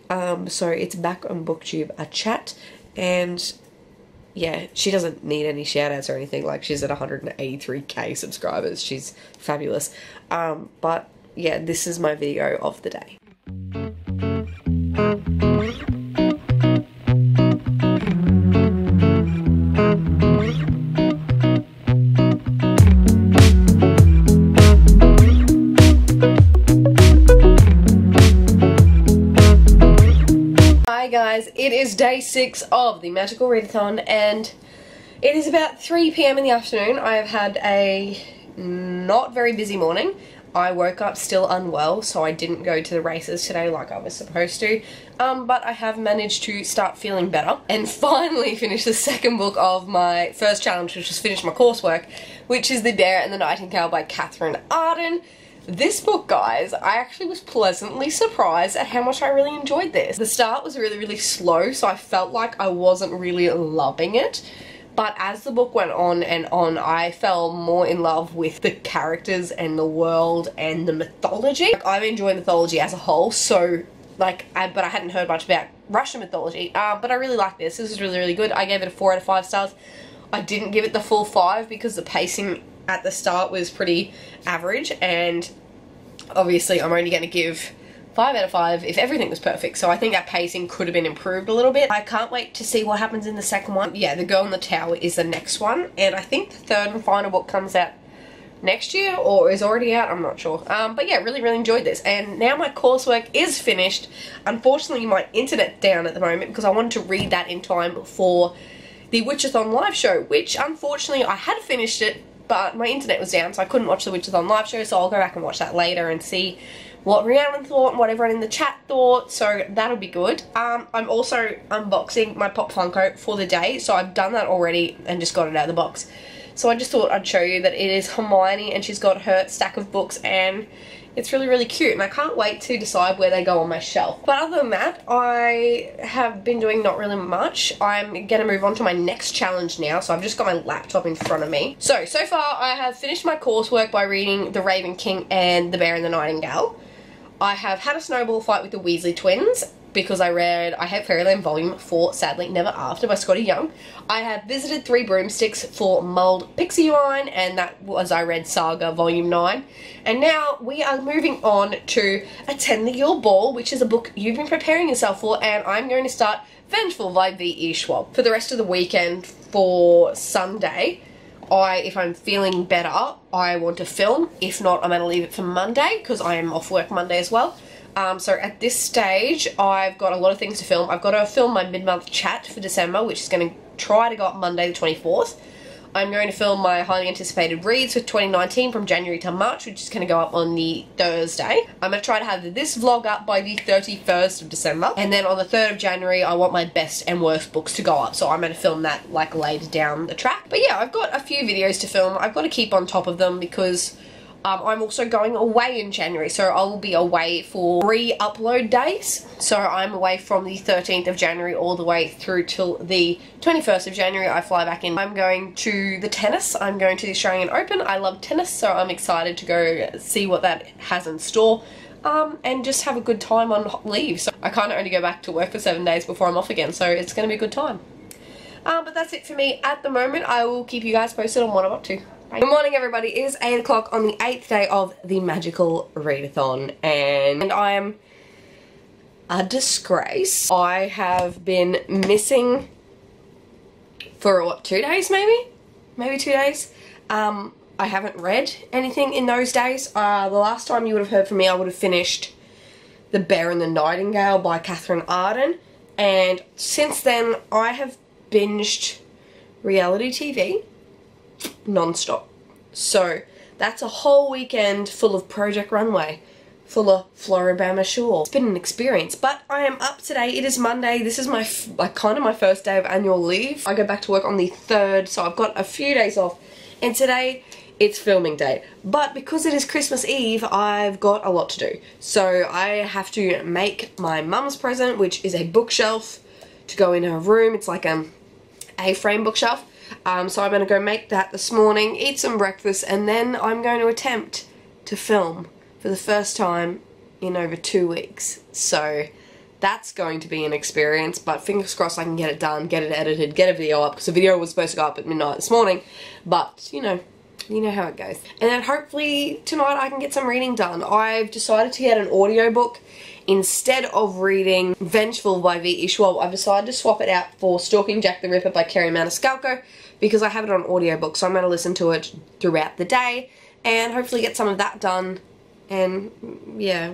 um, so it's back on booktube a chat and yeah, she doesn't need any shout outs or anything. Like, she's at 183k subscribers. She's fabulous. Um, but yeah, this is my video of the day. Day six of the Magical Readathon and it is about 3pm in the afternoon. I have had a not very busy morning. I woke up still unwell, so I didn't go to the races today like I was supposed to. Um, but I have managed to start feeling better and finally finish the second book of my first challenge, which was finish my coursework, which is The Bear and the Nightingale by Katherine Arden. This book, guys, I actually was pleasantly surprised at how much I really enjoyed this. The start was really, really slow, so I felt like I wasn't really loving it. But as the book went on and on, I fell more in love with the characters and the world and the mythology. Like, I'm enjoying mythology as a whole, so like, I, but I hadn't heard much about Russian mythology. Um, but I really like this. This is really, really good. I gave it a four out of five stars. I didn't give it the full five because the pacing at the start was pretty average and obviously I'm only going to give 5 out of 5 if everything was perfect. So I think that pacing could have been improved a little bit. I can't wait to see what happens in the second one. Yeah, The Girl in the Tower is the next one. And I think the third and final book comes out next year or is already out. I'm not sure. Um, but yeah, really, really enjoyed this. And now my coursework is finished. Unfortunately, my internet down at the moment because I wanted to read that in time for the Witchathon live show, which unfortunately I had finished it but my internet was down so I couldn't watch the Witchathon live show so I'll go back and watch that later and see what Rhiannon thought and what everyone in the chat thought so that'll be good. Um, I'm also unboxing my Pop Funko for the day so I've done that already and just got it out of the box. So I just thought I'd show you that it is Hermione and she's got her stack of books and it's really, really cute and I can't wait to decide where they go on my shelf. But other than that, I have been doing not really much. I'm going to move on to my next challenge now, so I've just got my laptop in front of me. So, so far I have finished my coursework by reading The Raven King and The Bear and the Nightingale. I have had a snowball fight with the Weasley twins because I read I Hate Fairyland Volume 4, Sadly Never After by Skottie Young. I have visited Three Broomsticks for Mulled Pixie Wine, and that was I read Saga Volume 9. And now we are moving on to Attend the Yule Ball, which is a book you've been preparing yourself for, and I'm going to start Vengeful by V.E. Schwab. For the rest of the weekend for Sunday, I, if I'm feeling better, I want to film. If not, I'm going to leave it for Monday because I am off work Monday as well. Um, so at this stage, I've got a lot of things to film. I've got to film my mid-month chat for December, which is going to try to go up Monday the 24th. I'm going to film my highly anticipated reads for 2019 from January to March, which is going to go up on the Thursday. I'm going to try to have this vlog up by the 31st of December. And then on the 3rd of January, I want my best and worst books to go up. So I'm going to film that like later down the track. But yeah, I've got a few videos to film. I've got to keep on top of them because um, I'm also going away in January, so I will be away for three upload days. So I'm away from the 13th of January all the way through till the 21st of January. I fly back in. I'm going to the tennis. I'm going to the Australian Open. I love tennis, so I'm excited to go see what that has in store. Um, and just have a good time on leave. So I of only go back to work for seven days before I'm off again, so it's going to be a good time. Um, but that's it for me at the moment. I will keep you guys posted on what I'm up to. Good morning everybody, it is 8 o'clock on the 8th day of the Magical Readathon and I am a disgrace. I have been missing for what, two days maybe? Maybe two days. Um, I haven't read anything in those days. Uh, the last time you would have heard from me I would have finished The Bear and the Nightingale by Katherine Arden and since then I have binged reality TV non-stop. So that's a whole weekend full of Project Runway, full of Floribama Shore. It's been an experience, but I am up today. It is Monday. This is my like kind of my first day of annual leave. I go back to work on the 3rd, so I've got a few days off. And today it's filming day. But because it is Christmas Eve, I've got a lot to do. So I have to make my mum's present, which is a bookshelf to go in her room. It's like um, a frame bookshelf. Um, so I'm going to go make that this morning, eat some breakfast, and then I'm going to attempt to film for the first time in over two weeks. So that's going to be an experience, but fingers crossed I can get it done, get it edited, get a video up, because the video was supposed to go up at midnight this morning, but, you know, you know how it goes. And then hopefully tonight I can get some reading done. I've decided to get an audiobook instead of reading Vengeful by V.E. Schwab, I've decided to swap it out for Stalking Jack the Ripper by Kerri Maniscalco because I have it on audiobook, so I'm going to listen to it throughout the day and hopefully get some of that done and, yeah,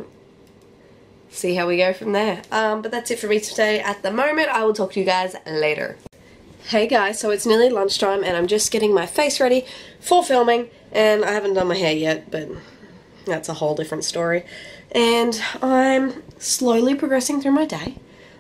see how we go from there. Um, but that's it for me today at the moment. I will talk to you guys later. Hey guys, so it's nearly lunchtime and I'm just getting my face ready for filming and I haven't done my hair yet, but that's a whole different story. And I'm slowly progressing through my day.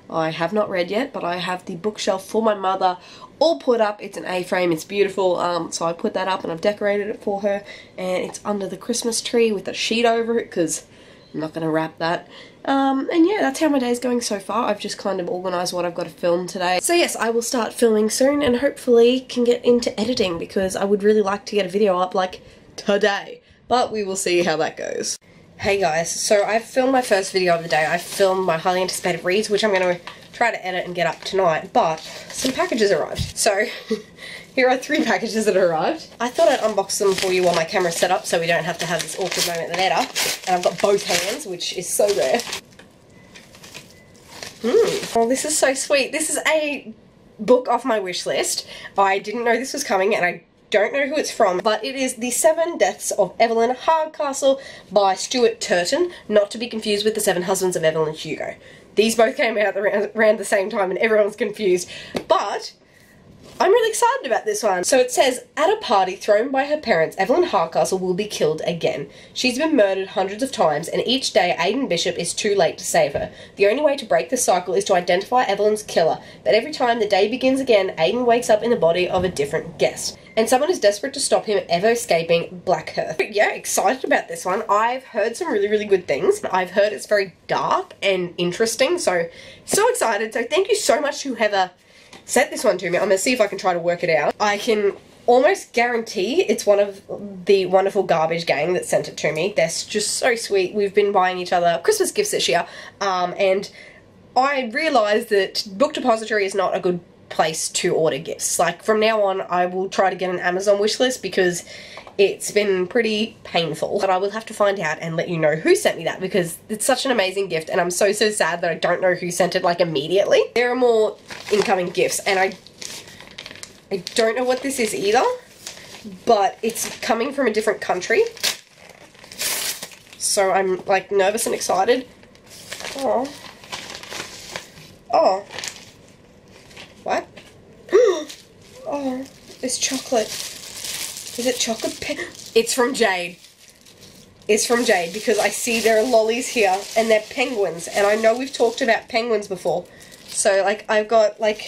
I have not read yet, but I have the bookshelf for my mother all put up. It's an A-frame, it's beautiful, um, so I put that up and I've decorated it for her. And it's under the Christmas tree with a sheet over it because I'm not going to wrap that. Um, and yeah, that's how my day's going so far. I've just kind of organised what I've got to film today. So yes, I will start filming soon and hopefully can get into editing because I would really like to get a video up like today. But we will see how that goes. Hey guys, so I've filmed my first video of the day. I filmed my highly anticipated reads, which I'm going to try to edit and get up tonight, but some packages arrived. So here are three packages that arrived. I thought I'd unbox them for you while my camera's set up so we don't have to have this awkward moment later. And I've got both hands, which is so rare. Hmm. Oh, this is so sweet. This is a book off my wish list. I didn't know this was coming and I don't know who it's from, but it is The Seven Deaths of Evelyn Hardcastle by Stuart Turton, not to be confused with The Seven Husbands of Evelyn Hugo. These both came out around, the same time and everyone's confused, but I'm really excited about this one. So it says, at a party thrown by her parents, Evelyn Hardcastle will be killed again. She's been murdered hundreds of times, and each day Aidan Bishop is too late to save her. The only way to break the cycle is to identify Evelyn's killer, but every time the day begins again, Aidan wakes up in the body of a different guest. And someone is desperate to stop him ever escaping Blackheath. But yeah, excited about this one. I've heard some really, really good things. I've heard it's very dark and interesting, so so excited. So thank you so much to whoever sent this one to me. I'm going to see if I can try to work it out. I can almost guarantee it's one of the wonderful garbage gang that sent it to me. They're just so sweet. We've been buying each other Christmas gifts this year, um, and I realised that Book Depository is not a good place to order gifts. Like from now on, I will try to get an Amazon wish list because it's been pretty painful. But I will have to find out and let you know who sent me that because it's such an amazing gift and I'm so, so sad that I don't know who sent it like immediately. There are more incoming gifts and I, I don't know what this is either, but it's coming from a different country. So I'm like nervous and excited. Oh. Oh. What? Oh, it's chocolate. Is it chocolate It's from Jade. It's from Jade because I see there are lollies here and they're penguins and I know we've talked about penguins before. So like I've got like,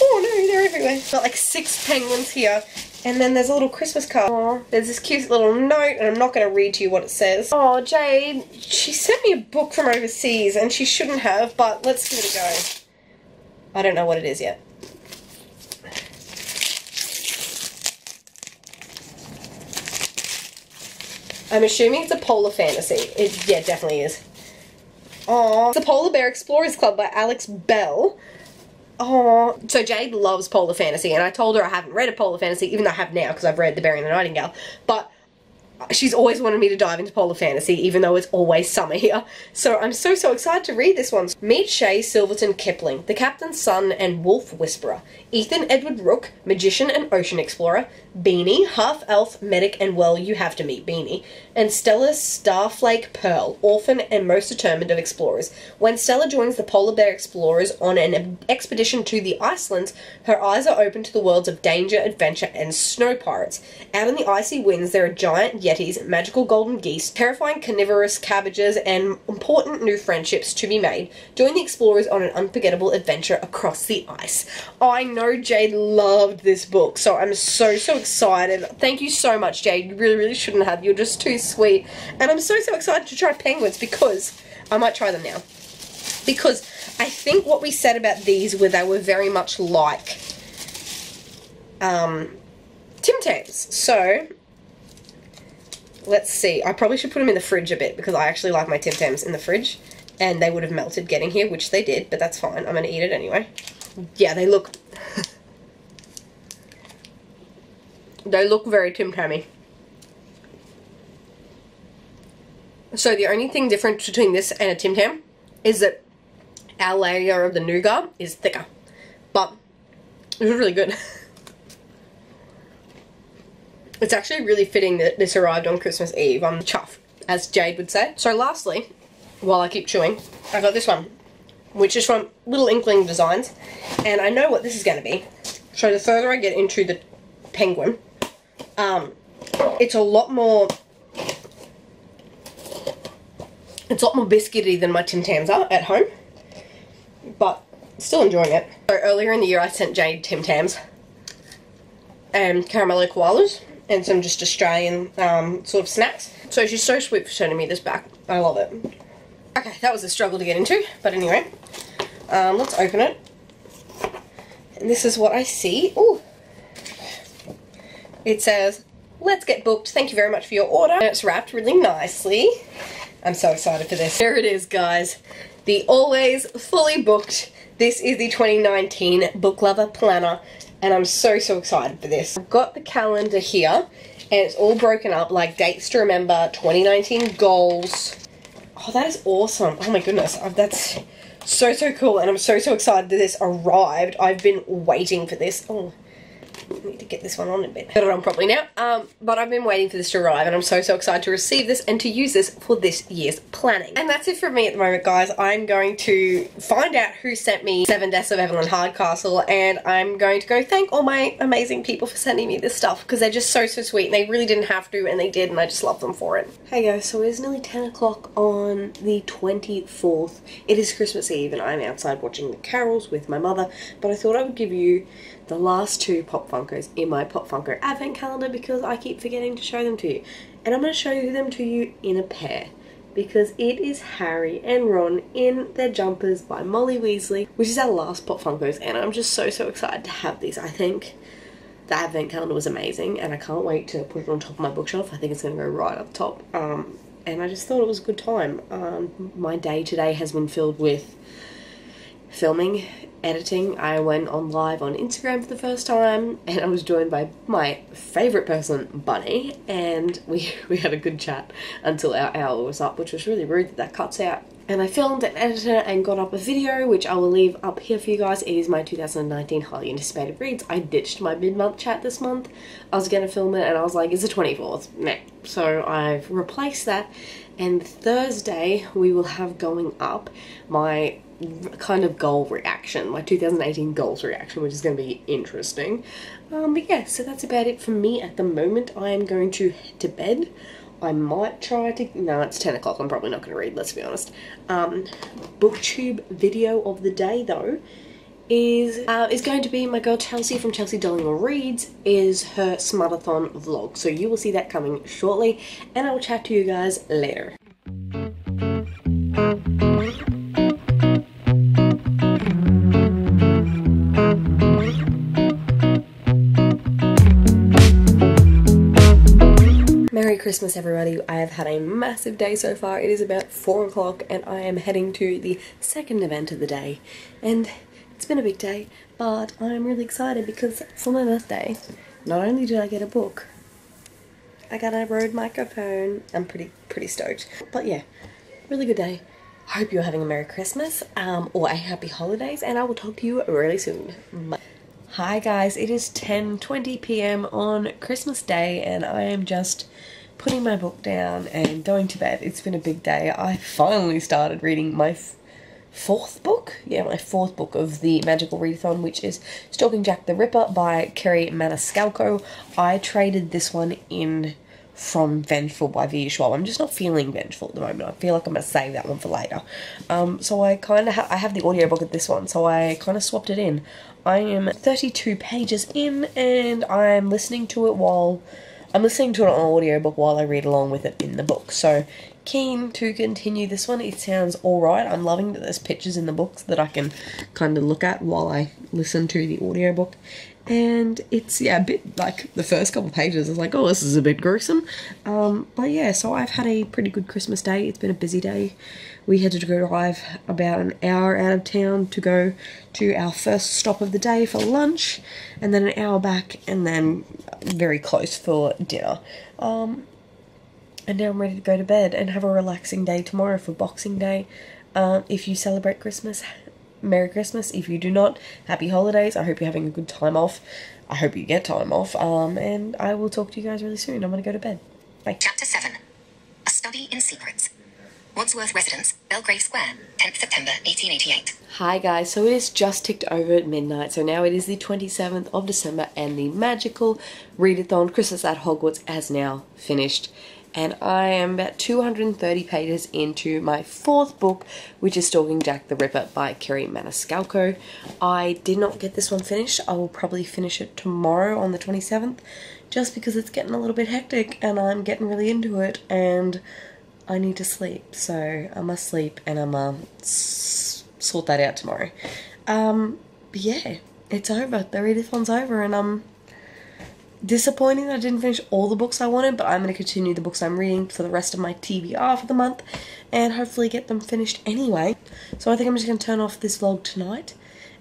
oh no, they're everywhere. Got like six penguins here and then there's a little Christmas card. Aww. There's this cute little note and I'm not going to read to you what it says. Oh Jade, she sent me a book from overseas and she shouldn't have but let's give it a go. I don't know what it is yet. I'm assuming it's a polar fantasy. It, yeah, definitely is. Oh, it's the Polar Bear Explorers Club by Alex Bell. Oh, so Jade loves polar fantasy, and I told her I haven't read a polar fantasy, even though I have now because I've read The Bear and the Nightingale. But she's always wanted me to dive into polar fantasy, even though it's always summer here. So I'm so, so excited to read this one. Meet Shay Silverton Kipling, the captain's son and wolf whisperer. Ethan Edward Rook, magician and ocean explorer. Beanie, half-elf, medic, and well, you have to meet Beanie. And Stella Starflake Pearl, orphan and most determined of explorers. When Stella joins the polar bear explorers on an expedition to the Icelands, her eyes are open to the worlds of danger, adventure, and snow pirates. Out in the icy winds, there are giant yetis, magical golden geese, terrifying carnivorous cabbages, and important new friendships to be made. Join the explorers on an unforgettable adventure across the ice. I know Jade loved this book, so I'm so, so excited. Thank you so much, Jade. You really, really shouldn't have. You're just too sweet. And I'm so, so excited to try penguins because I might try them now. Because I think what we said about these were they were very much like um, Tim Tams. So, let's see. I probably should put them in the fridge a bit because I actually like my Tim Tams in the fridge. And they would have melted getting here, which they did, but that's fine. I'm going to eat it anyway. Yeah, they look... they look very Tim Tammy. So the only thing different between this and a Tim Tam is that our layer of the nougat is thicker. But it was really good. it's actually really fitting that this arrived on Christmas Eve. I'm chuff, as Jade would say. So lastly, while I keep chewing, I got this one, which is from Little Inkling Designs. And I know what this is going to be. So the further I get into the penguin, um, it's a lot more it's a lot more biscuity than my Tim Tams are at home but still enjoying it. So earlier in the year I sent Jade Tim Tams and caramello koalas and some just Australian um, sort of snacks. So she's so sweet for sending me this back. I love it. Okay, that was a struggle to get into, but anyway, um, let's open it. And this is what I see. Ooh. It says, let's get booked. Thank you very much for your order. And it's wrapped really nicely. I'm so excited for this. There it is, guys the always fully booked. This is the 2019 Book Lover Planner, and I'm so, so excited for this. I've got the calendar here, and it's all broken up like dates to remember, 2019 goals. Oh, that is awesome. Oh my goodness, oh, that's so, so cool, and I'm so, so excited that this arrived. I've been waiting for this. Oh, Need to get this one on a bit. Got it on properly now. Um, but I've been waiting for this to arrive and I'm so, so excited to receive this and to use this for this year's planning. And that's it from me at the moment, guys. I'm going to find out who sent me Seven Deaths of Evelyn Hardcastle and I'm going to go thank all my amazing people for sending me this stuff because they're just so, so sweet and they really didn't have to and they did and I just love them for it. Hey guys, so it's nearly 10 o'clock on the 24th. It is Christmas Eve and I'm outside watching the carols with my mother, but I thought I would give you the last two Pop Funkos in my Pop Funko advent calendar because I keep forgetting to show them to you. And I'm going to show them to you in a pair because it is Harry and Ron in their jumpers by Molly Weasley, which is our last Pop Funkos, and I'm just so, so excited to have these. I think the advent calendar was amazing, and I can't wait to put it on top of my bookshelf. I think it's going to go right up top. Um, and I just thought it was a good time. Um, my day today has been filled with filming editing, I went on live on Instagram for the first time and I was joined by my favourite person, Bunny, and we, we had a good chat until our hour was up, which was really rude that that cuts out. And I filmed and edited and got up a video, which I will leave up here for you guys. It is my 2019 highly anticipated reads. I ditched my mid-month chat this month. I was going to film it and I was like, it's the 24th. Nah. So I've replaced that and Thursday we will have going up my kind of goal reaction, my 2018 goals reaction, which is going to be interesting. Um, but yeah, so that's about it for me at the moment. I am going to head to bed. I might try to. No, it's 10 o'clock. I'm probably not going to read, let's be honest. Um, booktube video of the day, though, is uh, is going to be my girl Chelsea from Chelsea Dolling Reads is her Smutathon vlog. So you will see that coming shortly, and I will chat to you guys later. Christmas everybody. I have had a massive day so far. It is about 4 o'clock and I am heading to the second event of the day. And it's been a big day, but I'm really excited because for my birthday, not only did I get a book, I got a Rode microphone. I'm pretty, pretty stoked. But yeah, really good day. Hope you're having a Merry Christmas um, or a Happy Holidays and I will talk to you really soon. Bye. Hi guys, it is 10.20 p.m. on Christmas Day and I am just putting my book down and going to bed. It's been a big day. I finally started reading my fourth book. Yeah, my fourth book of the Magical Readathon, which is Stalking Jack the Ripper by Kerri Maniscalco. I traded this one in from Vengeful by V. Schwab. I'm just not feeling vengeful at the moment. I feel like I'm going to save that one for later. Um, so I kind of ha- I have the audiobook of this one, so I kind of swapped it in. I am 32 pages in and I'm listening to it while I'm listening to it on audiobook while I read along with it in the book. So keen to continue this one. It sounds alright. I'm loving that there's pictures in the books that I can kind of look at while I listen to the audiobook. And it's, yeah, a bit like the first couple pages. I was like, oh, this is a bit gruesome. Um, but yeah, so I've had a pretty good Christmas day. It's been a busy day. We had to drive about an hour out of town to go to our first stop of the day for lunch, and then an hour back, and then very close for dinner. Um, and now I'm ready to go to bed and have a relaxing day tomorrow for Boxing Day. Um, if you celebrate Christmas, Merry Christmas. If you do not, Happy Holidays. I hope you're having a good time off. I hope you get time off. Um, and I will talk to you guys really soon. I'm going to go to bed. Bye. Chapter 7 A Study in Secrets. Wadsworth Residence, Belgrave Square, 10th September 1888. Hi guys, so it is just ticked over at midnight, so now it is the 27th of December and the magical readathon Christmas at Hogwarts has now finished. And I am about 230 pages into my fourth book, which is Stalking Jack the Ripper by Kerri Maniscalco. I did not get this one finished. I will probably finish it tomorrow on the 27th, just because it's getting a little bit hectic and I'm getting really into it and I need to sleep, so I must sleep and I'm s- sort that out tomorrow. Um, but yeah, it's over. The readathon's over, and I'm disappointed that I didn't finish all the books I wanted, but I'm going to continue the books I'm reading for the rest of my TBR for the month and hopefully get them finished anyway. So I think I'm just going to turn off this vlog tonight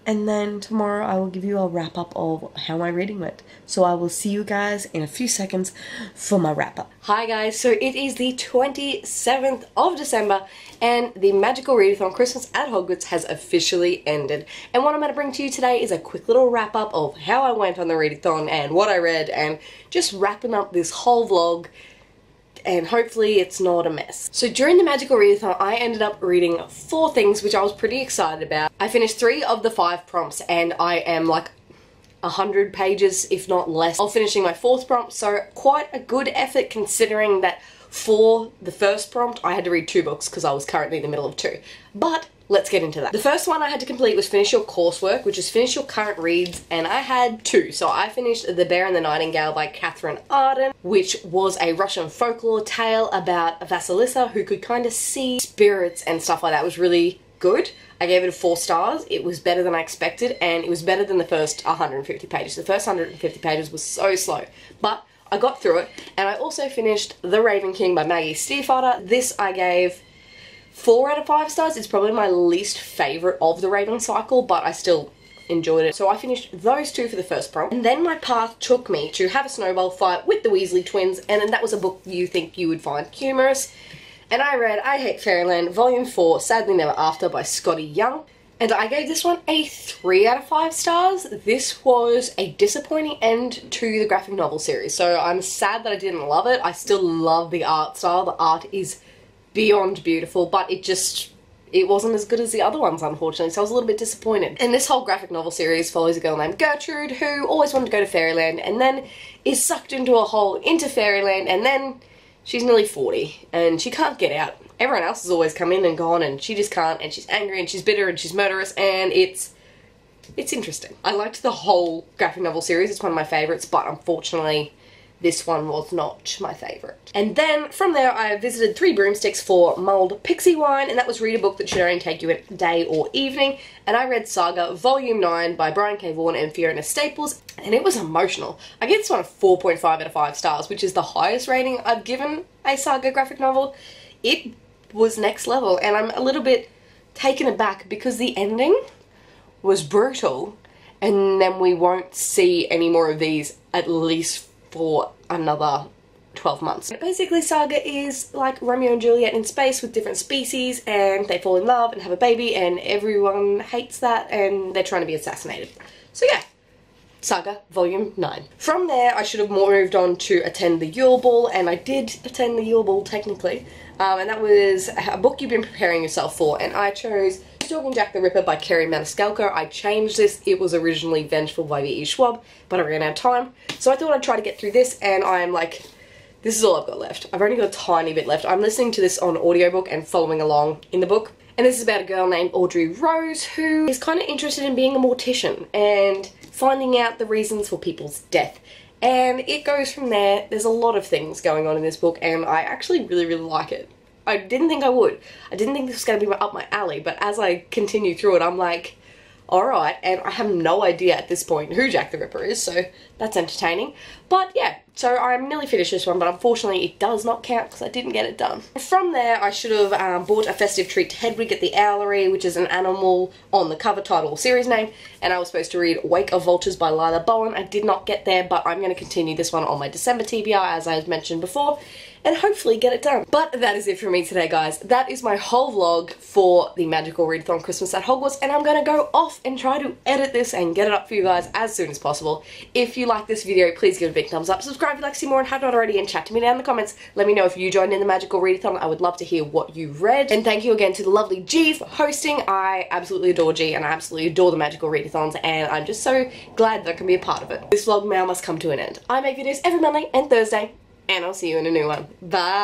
and then tomorrow I will give you a wrap up of how my reading went. So I will see you guys in a few seconds for my wrap up. Hi guys, so it is the 27th of December and the Magical Readathon Christmas at Hogwarts has officially ended. And what I'm going to bring to you today is a quick little wrap up of how I went on the readathon and what I read and just wrapping up this whole vlog and hopefully it's not a mess. So during the Magical Readathon, I ended up reading four things which I was pretty excited about. I finished three of the five prompts and I am like a hundred pages, if not less, of finishing my fourth prompt, so quite a good effort considering that for the first prompt I had to read two books because I was currently in the middle of two. But let's get into that. The first one I had to complete was finish your coursework, which is finish your current reads, and I had two. So I finished The Bear and the Nightingale by Katherine Arden, which was a Russian folklore tale about Vasilisa who could kind of see spirits and stuff like that. It was really good. I gave it four stars. It was better than I expected, and it was better than the first 150 pages. The first 150 pages was so slow, but I got through it, and I also finished The Raven King by Maggie Stiefvater. This I gave four out of five stars. It's probably my least favourite of the Raven cycle, but I still enjoyed it. So I finished those two for the first prompt. And then my path took me to have a snowball fight with the Weasley twins, and then that was a book you think you would find humorous. And I read I Hate Fairyland, Volume 4, Sadly Never After by Skottie Young. And I gave this one a 3 out of 5 stars. This was a disappointing end to the graphic novel series. So I'm sad that I didn't love it. I still love the art style. The art is beyond beautiful, but it just it wasn't as good as the other ones, unfortunately, so I was a little bit disappointed. And this whole graphic novel series follows a girl named Gertrude who always wanted to go to Fairyland and then is sucked into a hole into Fairyland and then she's nearly 40 and she can't get out. Everyone else has always come in and gone and she just can't and she's angry and she's bitter and she's murderous and it's it's interesting. I liked the whole graphic novel series, it's one of my favourites, but unfortunately this one was not my favourite. And then from there I visited Three Broomsticks for mulled pixie wine and that was read a book that should only take you a day or evening and I read Saga Volume 9 by Brian K. Vaughan and Fiona Staples and it was emotional. I gave this one a 4.5 out of 5 stars which is the highest rating I've given a Saga graphic novel. It was next level and I'm a little bit taken aback because the ending was brutal and then we won't see any more of these at least for another 12 months. Basically, Saga is like Romeo and Juliet in space with different species and they fall in love and have a baby and everyone hates that and they're trying to be assassinated. So yeah, Saga Volume 9. From there, I should have moved on to attend the Yule Ball and I did attend the Yule Ball technically. Um, and that was a book you've been preparing yourself for and I chose Stalking Jack the Ripper by Kerri Maniscalco. I changed this. It was originally Vengeful by V.E. Schwab, but I ran out of time. So I thought I'd try to get through this, and I'm like this is all I've got left. I've only got a tiny bit left. I'm listening to this on audiobook and following along in the book. And this is about a girl named Audrey Rose who is kind of interested in being a mortician and finding out the reasons for people's death. And it goes from there. There's a lot of things going on in this book, and I actually really, really like it. I didn't think I would. I didn't think this was going to be up my alley, but as I continue through it, I'm like, alright, and I have no idea at this point who Jack the Ripper is, so that's entertaining. But yeah, so I'm nearly finished this one, but unfortunately it does not count because I didn't get it done. From there, I should have um, bought a festive treat to Hedwig at the Owlery, which is an animal on the cover title series name, and I was supposed to read Wake of Vultures by Lila Bowen. I did not get there, but I'm going to continue this one on my December TBR, as I mentioned before and hopefully get it done. But that is it for me today, guys. That is my whole vlog for the Magical Readathon Christmas at Hogwarts, and I'm gonna go off and try to edit this and get it up for you guys as soon as possible. If you like this video, please give it a big thumbs up, subscribe if you'd like to see more and have not already, and chat to me down in the comments. Let me know if you joined in the Magical Readathon. I would love to hear what you read. And thank you again to the lovely G for hosting. I absolutely adore G, and I absolutely adore the Magical Readathons, and I'm just so glad that I can be a part of it. This vlog now must come to an end. I make videos every Monday and Thursday, and I'll see you in a new one. Bye.